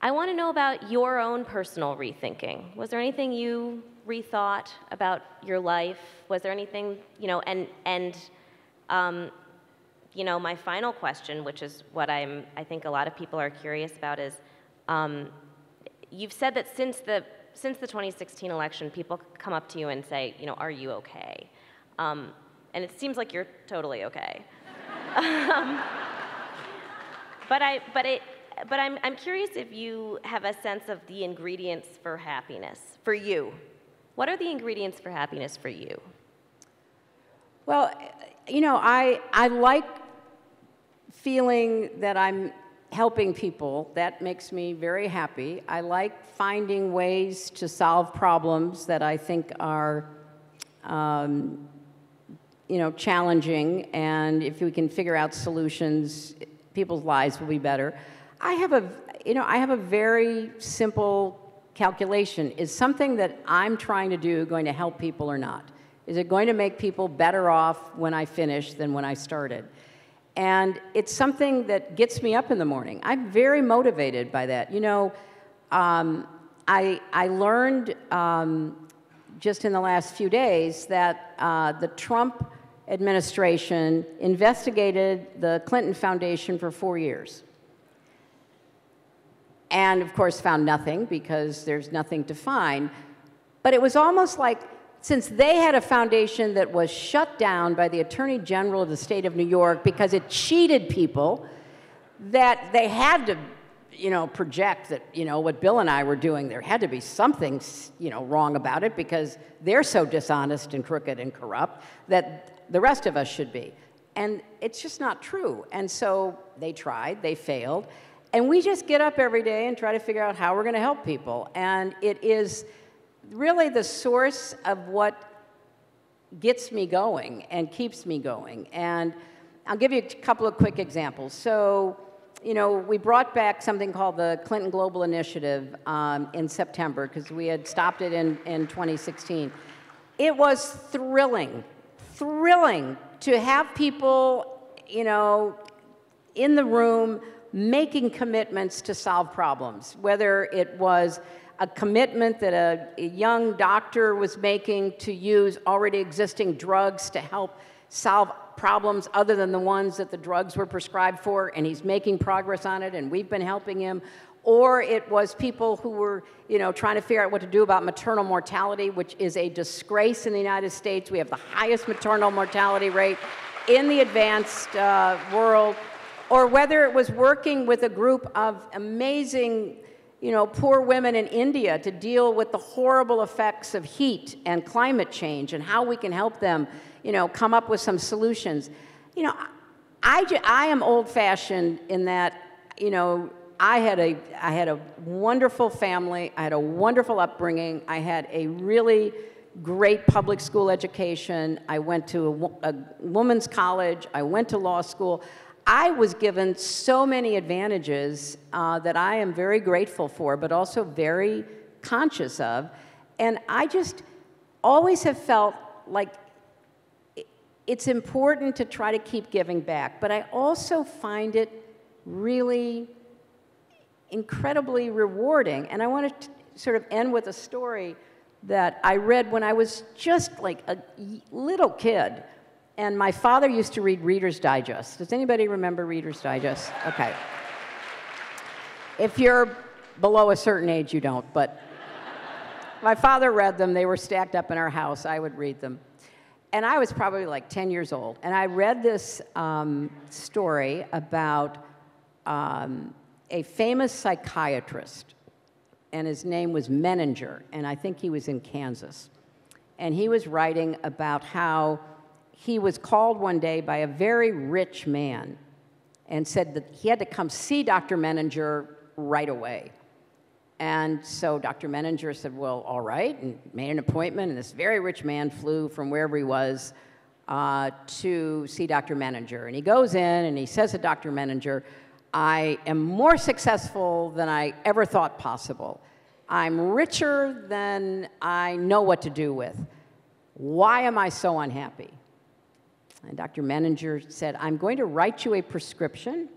I want to know about your own personal rethinking. Was there anything you rethought about your life? Was there anything, you know, and and um, you know, my final question, which is what I'm, I think a lot of people are curious about, is um, you've said that since the since the 2016 election, people come up to you and say, you know, are you okay? Um, and it seems like you're totally okay. um, but I, but it, but I'm, I'm curious if you have a sense of the ingredients for happiness for you. What are the ingredients for happiness for you? Well, you know, I, I like feeling that I'm helping people. That makes me very happy. I like finding ways to solve problems that I think are, um, you know, challenging. And if we can figure out solutions, people's lives will be better. I have a, you know, I have a very simple calculation. Is something that I'm trying to do going to help people or not? Is it going to make people better off when I finish than when I started? And it's something that gets me up in the morning. I'm very motivated by that. You know, um, I, I learned um, just in the last few days that uh, the Trump administration investigated the Clinton Foundation for four years. And of course, found nothing because there's nothing to find. But it was almost like since they had a foundation that was shut down by the Attorney General of the state of New York because it cheated people, that they had to, you know, project that, you know, what Bill and I were doing, there had to be something, you know, wrong about it because they're so dishonest and crooked and corrupt that the rest of us should be. And it's just not true. And so they tried, they failed. And we just get up every day and try to figure out how we're going to help people. And it is really the source of what gets me going and keeps me going. And I'll give you a couple of quick examples. So, you know, we brought back something called the Clinton Global Initiative um, in September because we had stopped it in, in 2016. It was thrilling, thrilling to have people, you know, in the room making commitments to solve problems, whether it was a commitment that a, a, young doctor was making to use already existing drugs to help solve problems other than the ones that the drugs were prescribed for, and he's making progress on it, and we've been helping him. Or it was people who were, you know, trying to figure out what to do about maternal mortality, which is a disgrace in the United States. We have the highest maternal mortality rate in the advanced uh, world. Or whether it was working with a group of amazing you know, poor women in India to deal with the horrible effects of heat and climate change and how we can help them, you know, come up with some solutions. You know, I, I am old fashioned in that, you know, I had, a, I had a wonderful family, I had a wonderful upbringing, I had a really great public school education, I went to a, a women's college, I went to law school. I was given so many advantages uh, that I am very grateful for, but also very conscious of. And I just always have felt like it's important to try to keep giving back, but I also find it really incredibly rewarding. And I want to sort of end with a story that I read when I was just like a little kid. And my father used to read Reader's Digest. Does anybody remember Reader's Digest? Okay. If you're below a certain age, you don't, but my father read them. They were stacked up in our house. I would read them. And I was probably like 10 years old. And I read this um, story about um, a famous psychiatrist, and his name was Menninger, and I think he was in Kansas. And he was writing about how he was called one day by a very rich man and said that he had to come see Dr. Menninger right away. And so Dr. Menninger said, Well, all right, and made an appointment. And this very rich man flew from wherever he was uh, to see Dr. Menninger. And he goes in and he says to Dr. Menninger, I am more successful than I ever thought possible. I'm richer than I know what to do with. Why am I so unhappy? And Dr. Menninger said, I'm going to write you a prescription,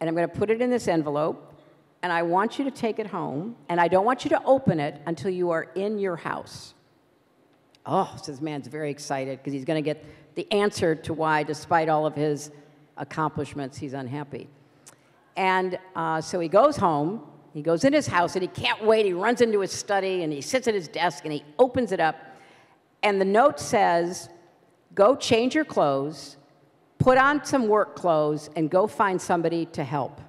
and I'm going to put it in this envelope, and I want you to take it home, and I don't want you to open it until you are in your house. Oh, so this man's very excited because he's going to get the answer to why, despite all of his accomplishments, he's unhappy. And uh, so he goes home, he goes in his house, and he can't wait. He runs into his study, and he sits at his desk, and he opens it up, and the note says, Go change your clothes, put on some work clothes, and go find somebody to help.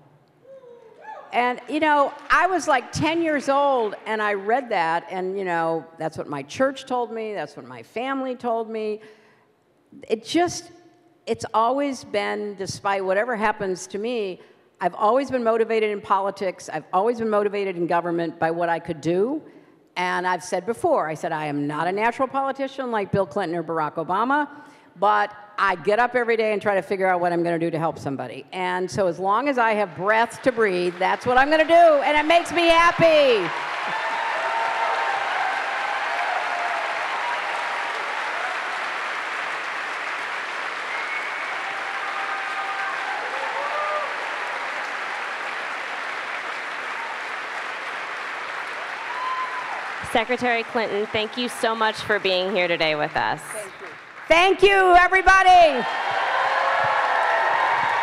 And, you know, I was like 10 years old and I read that, and, you know, that's what my church told me, that's what my family told me. It just, it's always been, despite whatever happens to me, I've always been motivated in politics, I've always been motivated in government by what I could do. And I've said before, I said, I am not a natural politician like Bill Clinton or Barack Obama, but I get up every day and try to figure out what I'm going to do to help somebody. And so as long as I have breath to breathe, that's what I'm going to do, and it makes me happy. Secretary Clinton, thank you so much for being here today with us. Thank you, everybody.